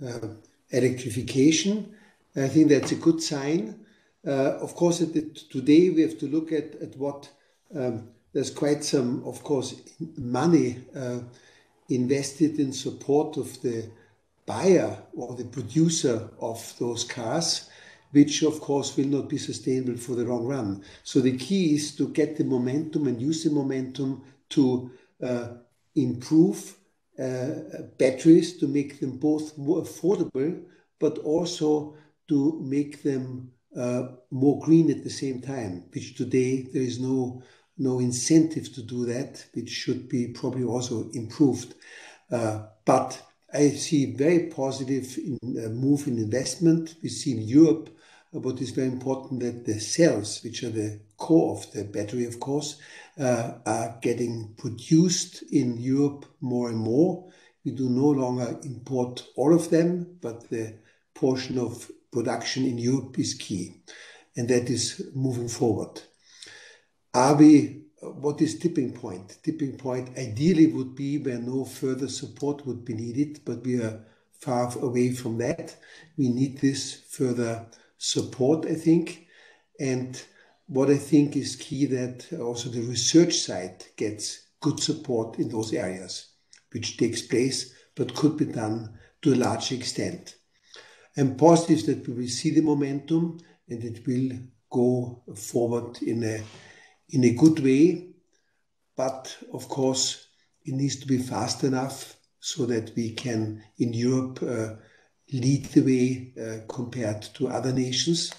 uh, electrification. I think that's a good sign. Uh, of course, today we have to look at, at what um, there's quite some, of course, money uh, invested in support of the buyer or the producer of those cars, which of course will not be sustainable for the long run. So the key is to get the momentum and use the momentum to uh, improve batteries, to make them both more affordable, but also to make them uh, more green at the same time, which today there is no no incentive to do that, which should be probably also improved. Uh, but I see very positive in, uh, move in investment. We see in Europe uh, what is very important that the cells, which are the core of the battery, of course, uh, are getting produced in Europe more and more. We do no longer import all of them, but the portion of production in Europe is key, and that is moving forward. Are we, what is tipping point? Tipping point ideally would be where no further support would be needed, but we are far away from that. We need this further support, I think. And what I think is key that also the research side gets good support in those areas, which takes place but could be done to a large extent. I'm positive that we will see the momentum and it will go forward in a in a good way. But of course, it needs to be fast enough so that we can, in Europe, uh, lead the way uh, compared to other nations.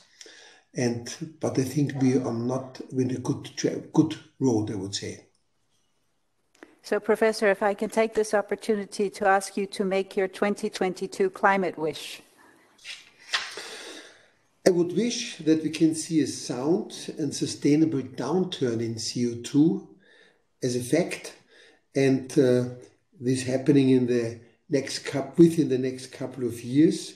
And but I think we are not in a good good road, I would say. So, Professor, if I can take this opportunity to ask you to make your 2022 climate wish. I would wish that we can see a sound and sustainable downturn in CO2 as a fact, and uh, this happening in the next cup within the next couple of years,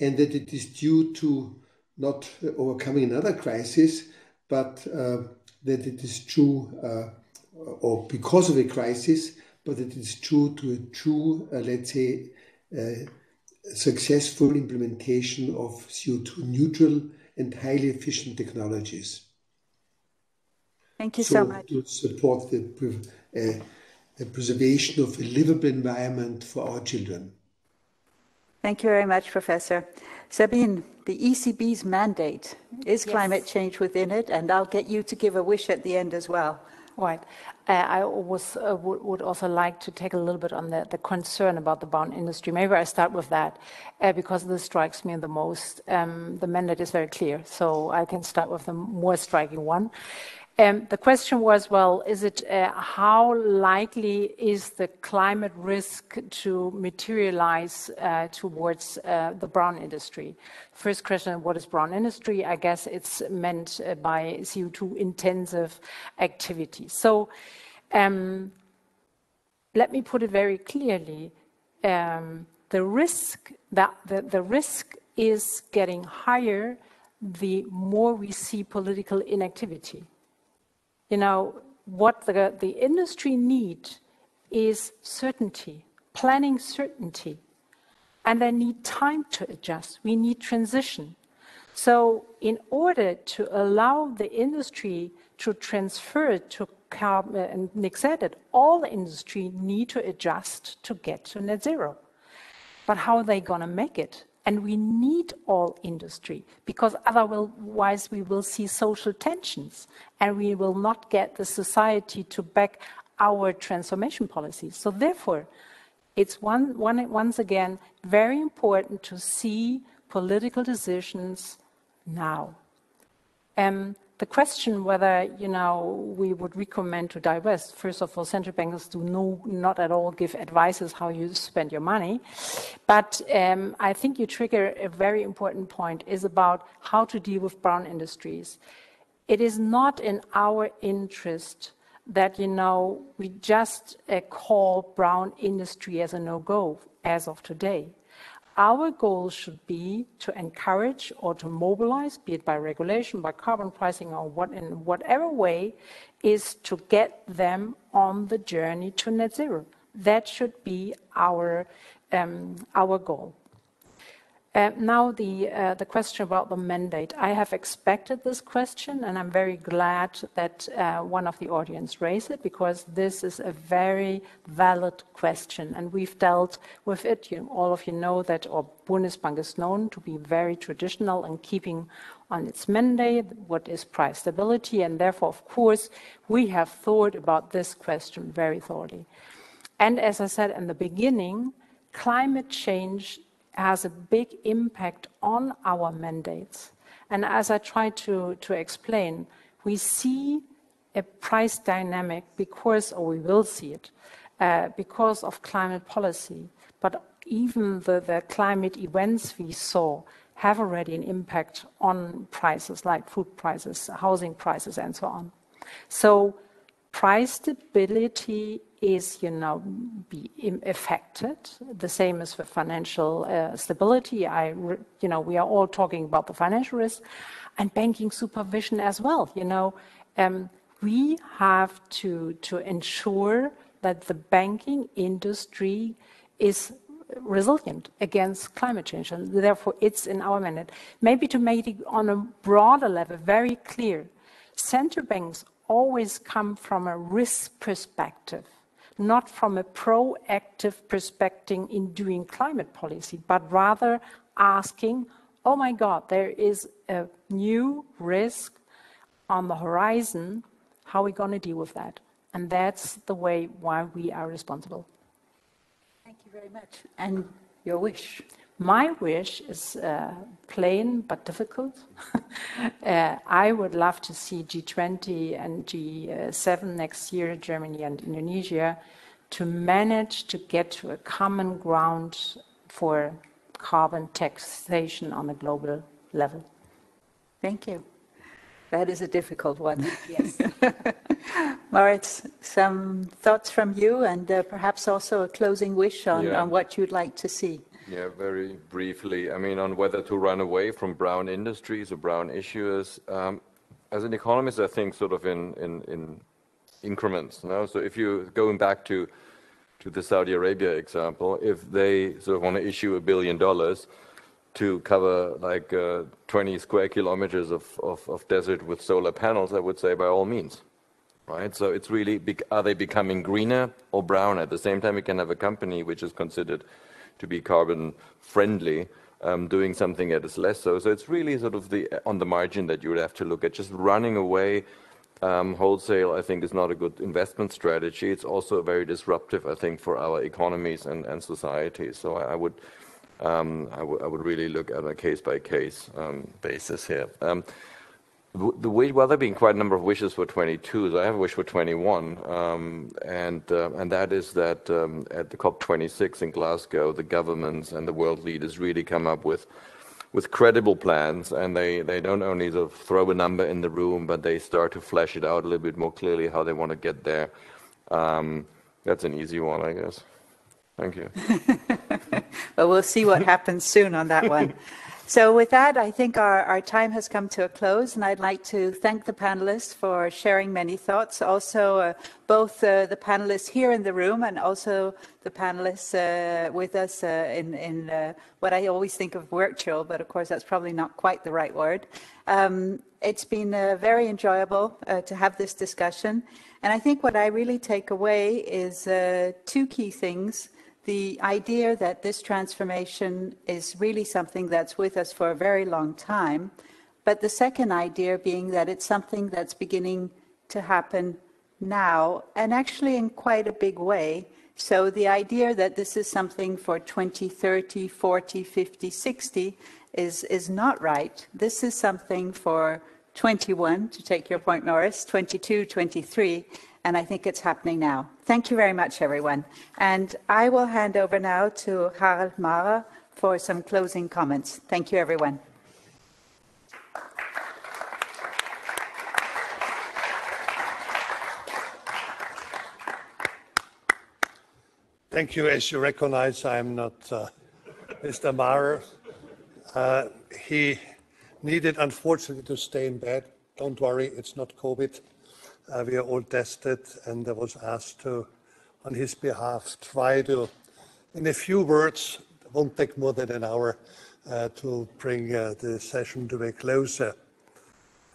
and that it is due to not overcoming another crisis, but uh, that it is true, uh, or because of a crisis, but it is true to a true, uh, let's say, uh, successful implementation of CO2 neutral and highly efficient technologies. Thank you so, so much. To support the, uh, the preservation of a livable environment for our children. Thank you very much, Professor. Sabine, the ECB's mandate is yes. climate change within it, and I'll get you to give a wish at the end as well. Right. Uh, I was, uh, would also like to take a little bit on the, concern about the brown industry. Maybe I start with that uh, because this strikes me the most. Um, the mandate is very clear, so I can start with the more striking one. Um, the question was, well, is it uh, how likely is the climate risk to materialize uh, towards uh, the brown industry? First question, what is brown industry? I guess it's meant uh, by CO2 intensive activities. So um, let me put it very clearly. Um, the risk that the, the risk is getting higher the more we see political inactivity you know, what the, the industry need is certainty, planning certainty. And they need time to adjust. We need transition. So in order to allow the industry to transfer to carbon, and Nick said it, all the industry need to adjust to get to net zero. But how are they going to make it? And we need all industry because otherwise we will see social tensions and we will not get the society to back our transformation policies. So therefore, it's one, one, once again very important to see political decisions now. Um, the question whether you know we would recommend to divest first of all central bankers do no, not at all give advices how you spend your money. But um, i think you trigger a very important point is about how to deal with brown industries. It is not in our interest that you know we just uh, call brown industry as a no-go as of today our goal should be to encourage or to mobilize, be it by regulation, by carbon pricing, or what, in whatever way, is to get them on the journey to net zero. That should be our, um, our goal. Uh, now the, uh, the question about the mandate. I have expected this question and I'm very glad that uh, one of the audience raised it because this is a very valid question and we've dealt with it. You, all of you know that our Bundesbank is known to be very traditional in keeping on its mandate what is price stability and therefore of course we have thought about this question very thoroughly. And as I said in the beginning, climate change has a big impact on our mandates. And as I tried to, to explain, we see a price dynamic because, or we will see it, uh, because of climate policy. But even the, the climate events we saw have already an impact on prices like food prices, housing prices, and so on. So price stability is, you know, be affected. The same as for financial uh, stability. I, you know, we are all talking about the financial risk and banking supervision as well. You know, um, we have to to ensure that the banking industry is resilient against climate change, and therefore it's in our mandate. Maybe to make it on a broader level very clear, central banks always come from a risk perspective not from a proactive perspective in doing climate policy, but rather asking, oh my God, there is a new risk on the horizon. How are we going to deal with that? And that's the way why we are responsible. Thank you very much. And your wish. My wish is uh, plain but difficult. uh, I would love to see G20 and G7 next year, Germany and Indonesia, to manage to get to a common ground for carbon taxation on a global level. Thank you. That is a difficult one. Yes. Moritz, some thoughts from you and uh, perhaps also a closing wish on, yeah. on what you'd like to see. Yeah, very briefly. I mean, on whether to run away from brown industries or brown issues. Um, as an economist, I think sort of in, in, in increments. No? So if you're going back to, to the Saudi Arabia example, if they sort of want to issue a billion dollars to cover like uh, 20 square kilometers of, of, of desert with solar panels, I would say by all means right? So it's really, are they becoming greener or brown? At the same time, we can have a company which is considered to be carbon friendly, um, doing something that is less so. So it's really sort of the on the margin that you would have to look at. Just running away um, wholesale, I think, is not a good investment strategy. It's also very disruptive, I think, for our economies and, and societies. So I, I would. Um, I, I would really look at a case by case basis here. The wish, well, there have been quite a number of wishes for 22. So I have a wish for 21, um, and uh, and that is that um, at the COP26 in Glasgow, the governments and the world leaders really come up with with credible plans, and they they don't only sort of throw a number in the room, but they start to flesh it out a little bit more clearly how they want to get there. Um, that's an easy one, I guess. Thank you. Well, we'll see what happens soon on that one. So with that, I think our, our time has come to a close, and I'd like to thank the panelists for sharing many thoughts. Also, uh, both uh, the panelists here in the room and also the panelists uh, with us uh, in, in uh, what I always think of virtual, but of course that's probably not quite the right word. Um, it's been uh, very enjoyable to have this discussion, and I think what I really take away is two key things the idea that this transformation is really something that's with us for a very long time, but the second idea being that it's something that's beginning to happen now and actually in quite a big way. So the idea that this is something for 20, 30, 40, 50, 60 is, is not right. This is something for 21, to take your point, Moritz, 22, 23, and I think it's happening now. Thank you very much, everyone. And I will hand over now to Harald Mahrer for some closing comments. Thank you, everyone. Thank you. As you recognize, I'm not uh, Mr. Mahrer. Uh, he needed, unfortunately, to stay in bed. Don't worry, it's not COVID. Uh, we are all tested, and I was asked to, on his behalf, try to, in a few words, won't take more than an hour, uh, to bring uh, the session to a closer.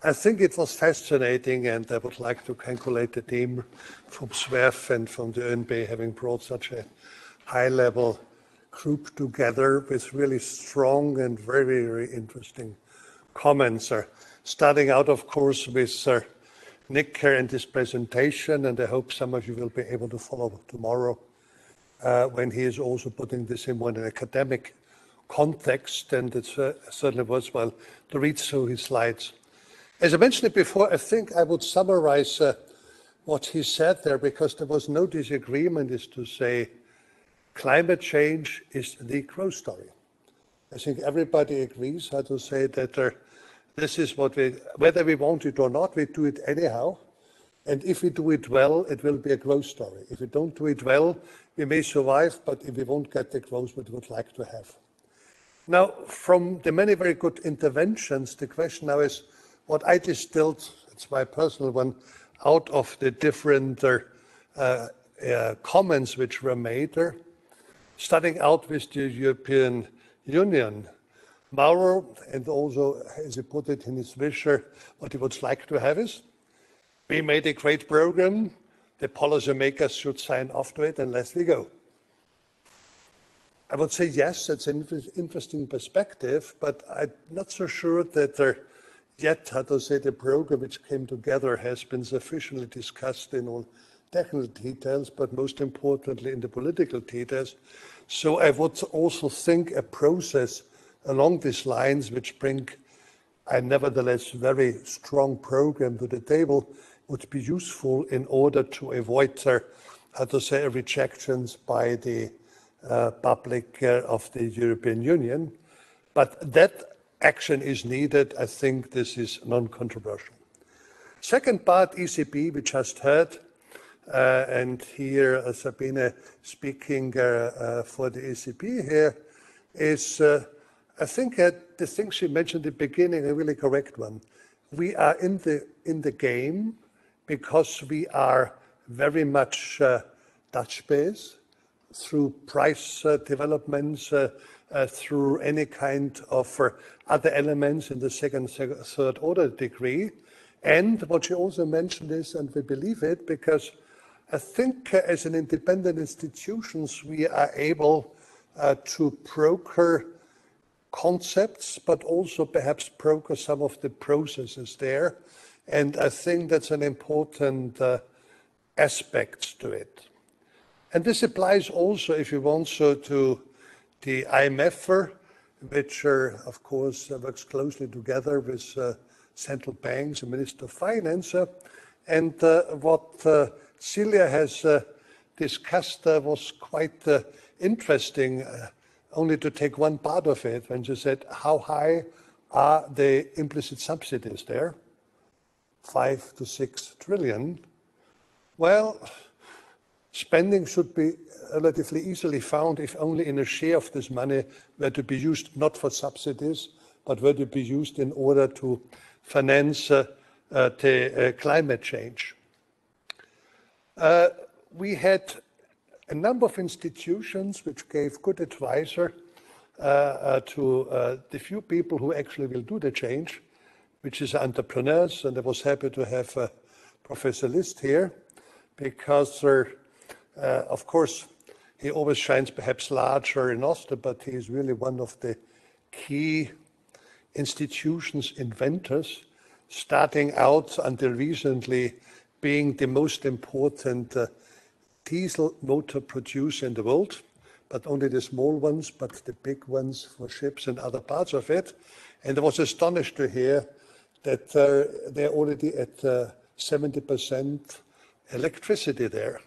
I think it was fascinating, and I would like to congratulate the team from SUERF and from the OeNB having brought such a high-level group together with really strong and very, very interesting comments. Uh, starting out, of course, with uh, Nick here in this presentation, and I hope some of you will be able to follow tomorrow uh, when he is also putting this in one academic context, and it's uh, certainly worthwhile to read through his slides. As I mentioned before, I think I would summarize uh, what he said there because there was no disagreement is to say climate change is the growth story. I think everybody agrees how to say that uh, this is what we, whether we want it or not, we do it anyhow. And if we do it well, it will be a growth story. If we don't do it well, we may survive, but we won't get the growth we would like to have. Now, from the many very good interventions, the question now is what I distilled, it's my personal one, out of the different uh, uh, comments which were made there, starting out with the European Union. Mauro, and also, as he put it in his vision, what he would like to have is, we made a great program, the policymakers should sign off to it, and let we go. I would say yes, it's an interesting perspective, but I'm not so sure that there yet, how to say, the program which came together has been sufficiently discussed in all technical details, but most importantly in the political details. So I would also think a process along these lines which bring a nevertheless very strong program to the table would be useful in order to avoid, uh, how to say, rejections by the uh, public uh, of the European Union. But that action is needed. I think this is non-controversial. Second part, ECB, we just heard, uh, and here uh, Sabine speaking uh, uh for the ECB here, is uh, I think the thing she mentioned at the beginning, a really correct one. We are in the in the game because we are very much uh, Dutch-based through price developments, uh, through any kind of uh, other elements in the second, third order degree. And what you also mentioned is, and we believe it, because I think uh, as an independent institutions, we are able uh, to broker concepts, but also perhaps broker some of the processes there. And I think that's an important uh, aspect to it. And this applies also, if you want so, to the IMF, which, uh, of course, uh, works closely together with uh, central banks, a minister of finance. and uh, what uh, Ceyla has discussed was quite interesting, only to take one part of it when she said, How high are the implicit subsidies there? Five to six trillion. Well, spending should be relatively easily found if only in a share of this money were to be used not for subsidies, but were to be used in order to finance uh, uh, the uh, climate change. Uh, we had a number of institutions which gave good advisor uh, uh, to uh, the few people who actually will do the change, which is entrepreneurs. And I was happy to have Professor List here because, uh, uh, of course, he always shines perhaps larger in Austria, but he is really one of the key institutions inventors, starting out until recently being the most important uh, diesel motor producer in the world, but only the small ones, but the big ones for ships and other parts of it. And I was astonished to hear that uh, they're already at uh, 70% electricity there.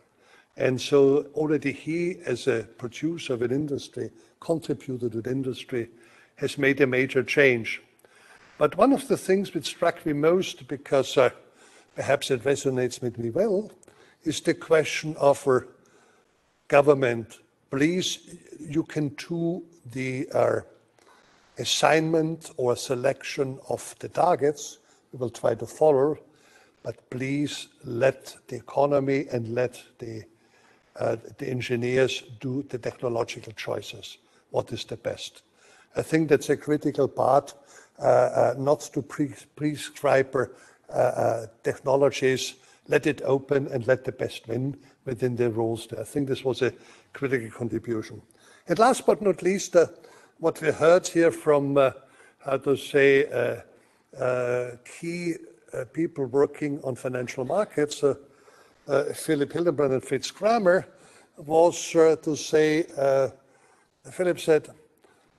And so already he, as a producer of an industry, contributor to the industry, has made a major change. But one of the things which struck me most, because uh, perhaps it resonates with me well, is the question of uh, government. Please, you can do the uh, assignment or selection of the targets. We will try to follow, but please let the economy and let the uh, the engineers do the technological choices. What is the best? I think that's a critical part, uh, uh, not to pre- prescribe uh, uh, technologies. Let it open and let the best win within the rules. There. I think this was a critical contribution. And last but not least, uh, what we heard here from, uh, how to say, uh, uh, key uh, people working on financial markets, uh, Philipp Hildebrand and Fritz Kraemer, was to say, Philipp said,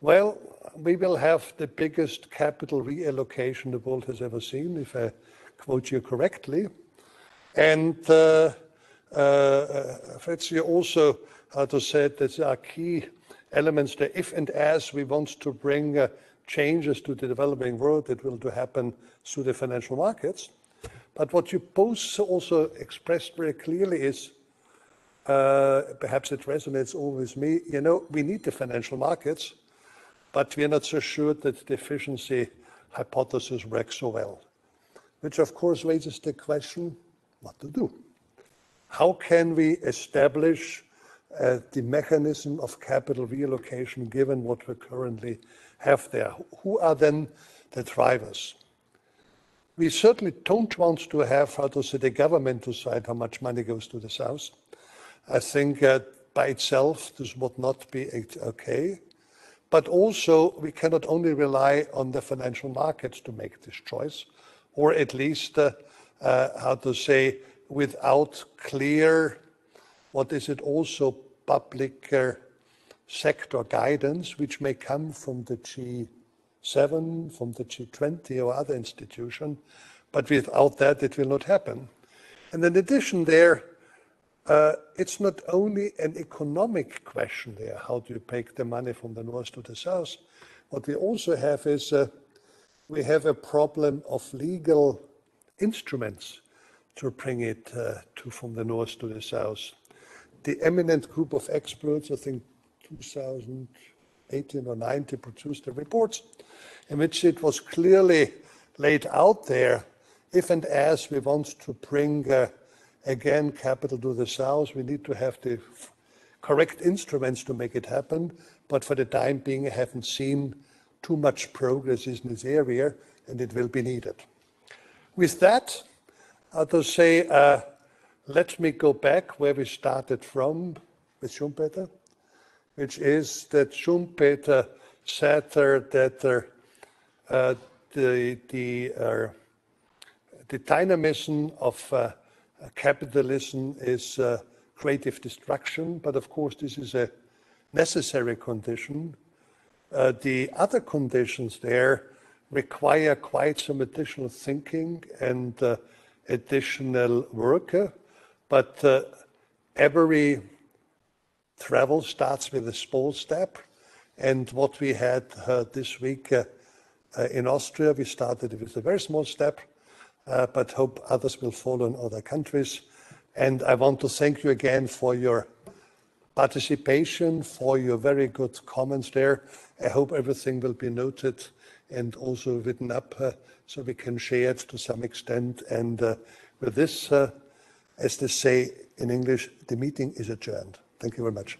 well, we will have the biggest capital reallocation the world has ever seen, if I quote you correctly. And uh, uh, uh, you also, how to say that there are key elements there. If and as we want to bring uh, changes to the developing world, it will to happen through the financial markets. But what you both also expressed very clearly is, uh, perhaps it resonates all with me, you know, we need the financial markets, but we are not so sure that the efficiency hypothesis works so well. Which of course raises the question, what to do? How can we establish uh, the mechanism of capital reallocation given what we currently have there? Who are then the drivers? We certainly don't want to have, how to say, the government decide how much money goes to the south. I think uh, by itself this would not be okay. But also, we cannot only rely on the financial markets to make this choice, or at least, uh, how to say, without clear, what is it also, public uh, sector guidance, which may come from the G7, from the G20 or other institution, but without that, it will not happen. And in addition, there, uh, it's not only an economic question there, how do you take the money from the north to the south? What we also have is uh, we have a problem of legal instruments to bring it uh, to from the north to the south. The eminent group of experts, I think 2018 or 19, produced the reports in which it was clearly laid out there if and as we want to bring uh, again capital to the south, we need to have the correct instruments to make it happen. But for the time being, I haven't seen too much progress in this area, and it will be needed. With that, I'll just say, uh, let me go back where we started from with Schumpeter, which is that Schumpeter said there that uh, the, the, uh, the dynamism of uh, capitalism is uh, creative destruction, but of course, this is a necessary condition. Uh, the other conditions there require quite some additional thinking and uh, additional work. uh, But uh, every travel starts with a small step. And what we had uh, this week uh, uh, in Austria, we started with a very small step, but hope others will follow in other countries. And I want to thank you again for your participation, for your very good comments there. I hope everything will be noted and also written up uh, so we can share it to some extent. And uh, with this, uh, as they say in English, the meeting is adjourned. Thank you very much.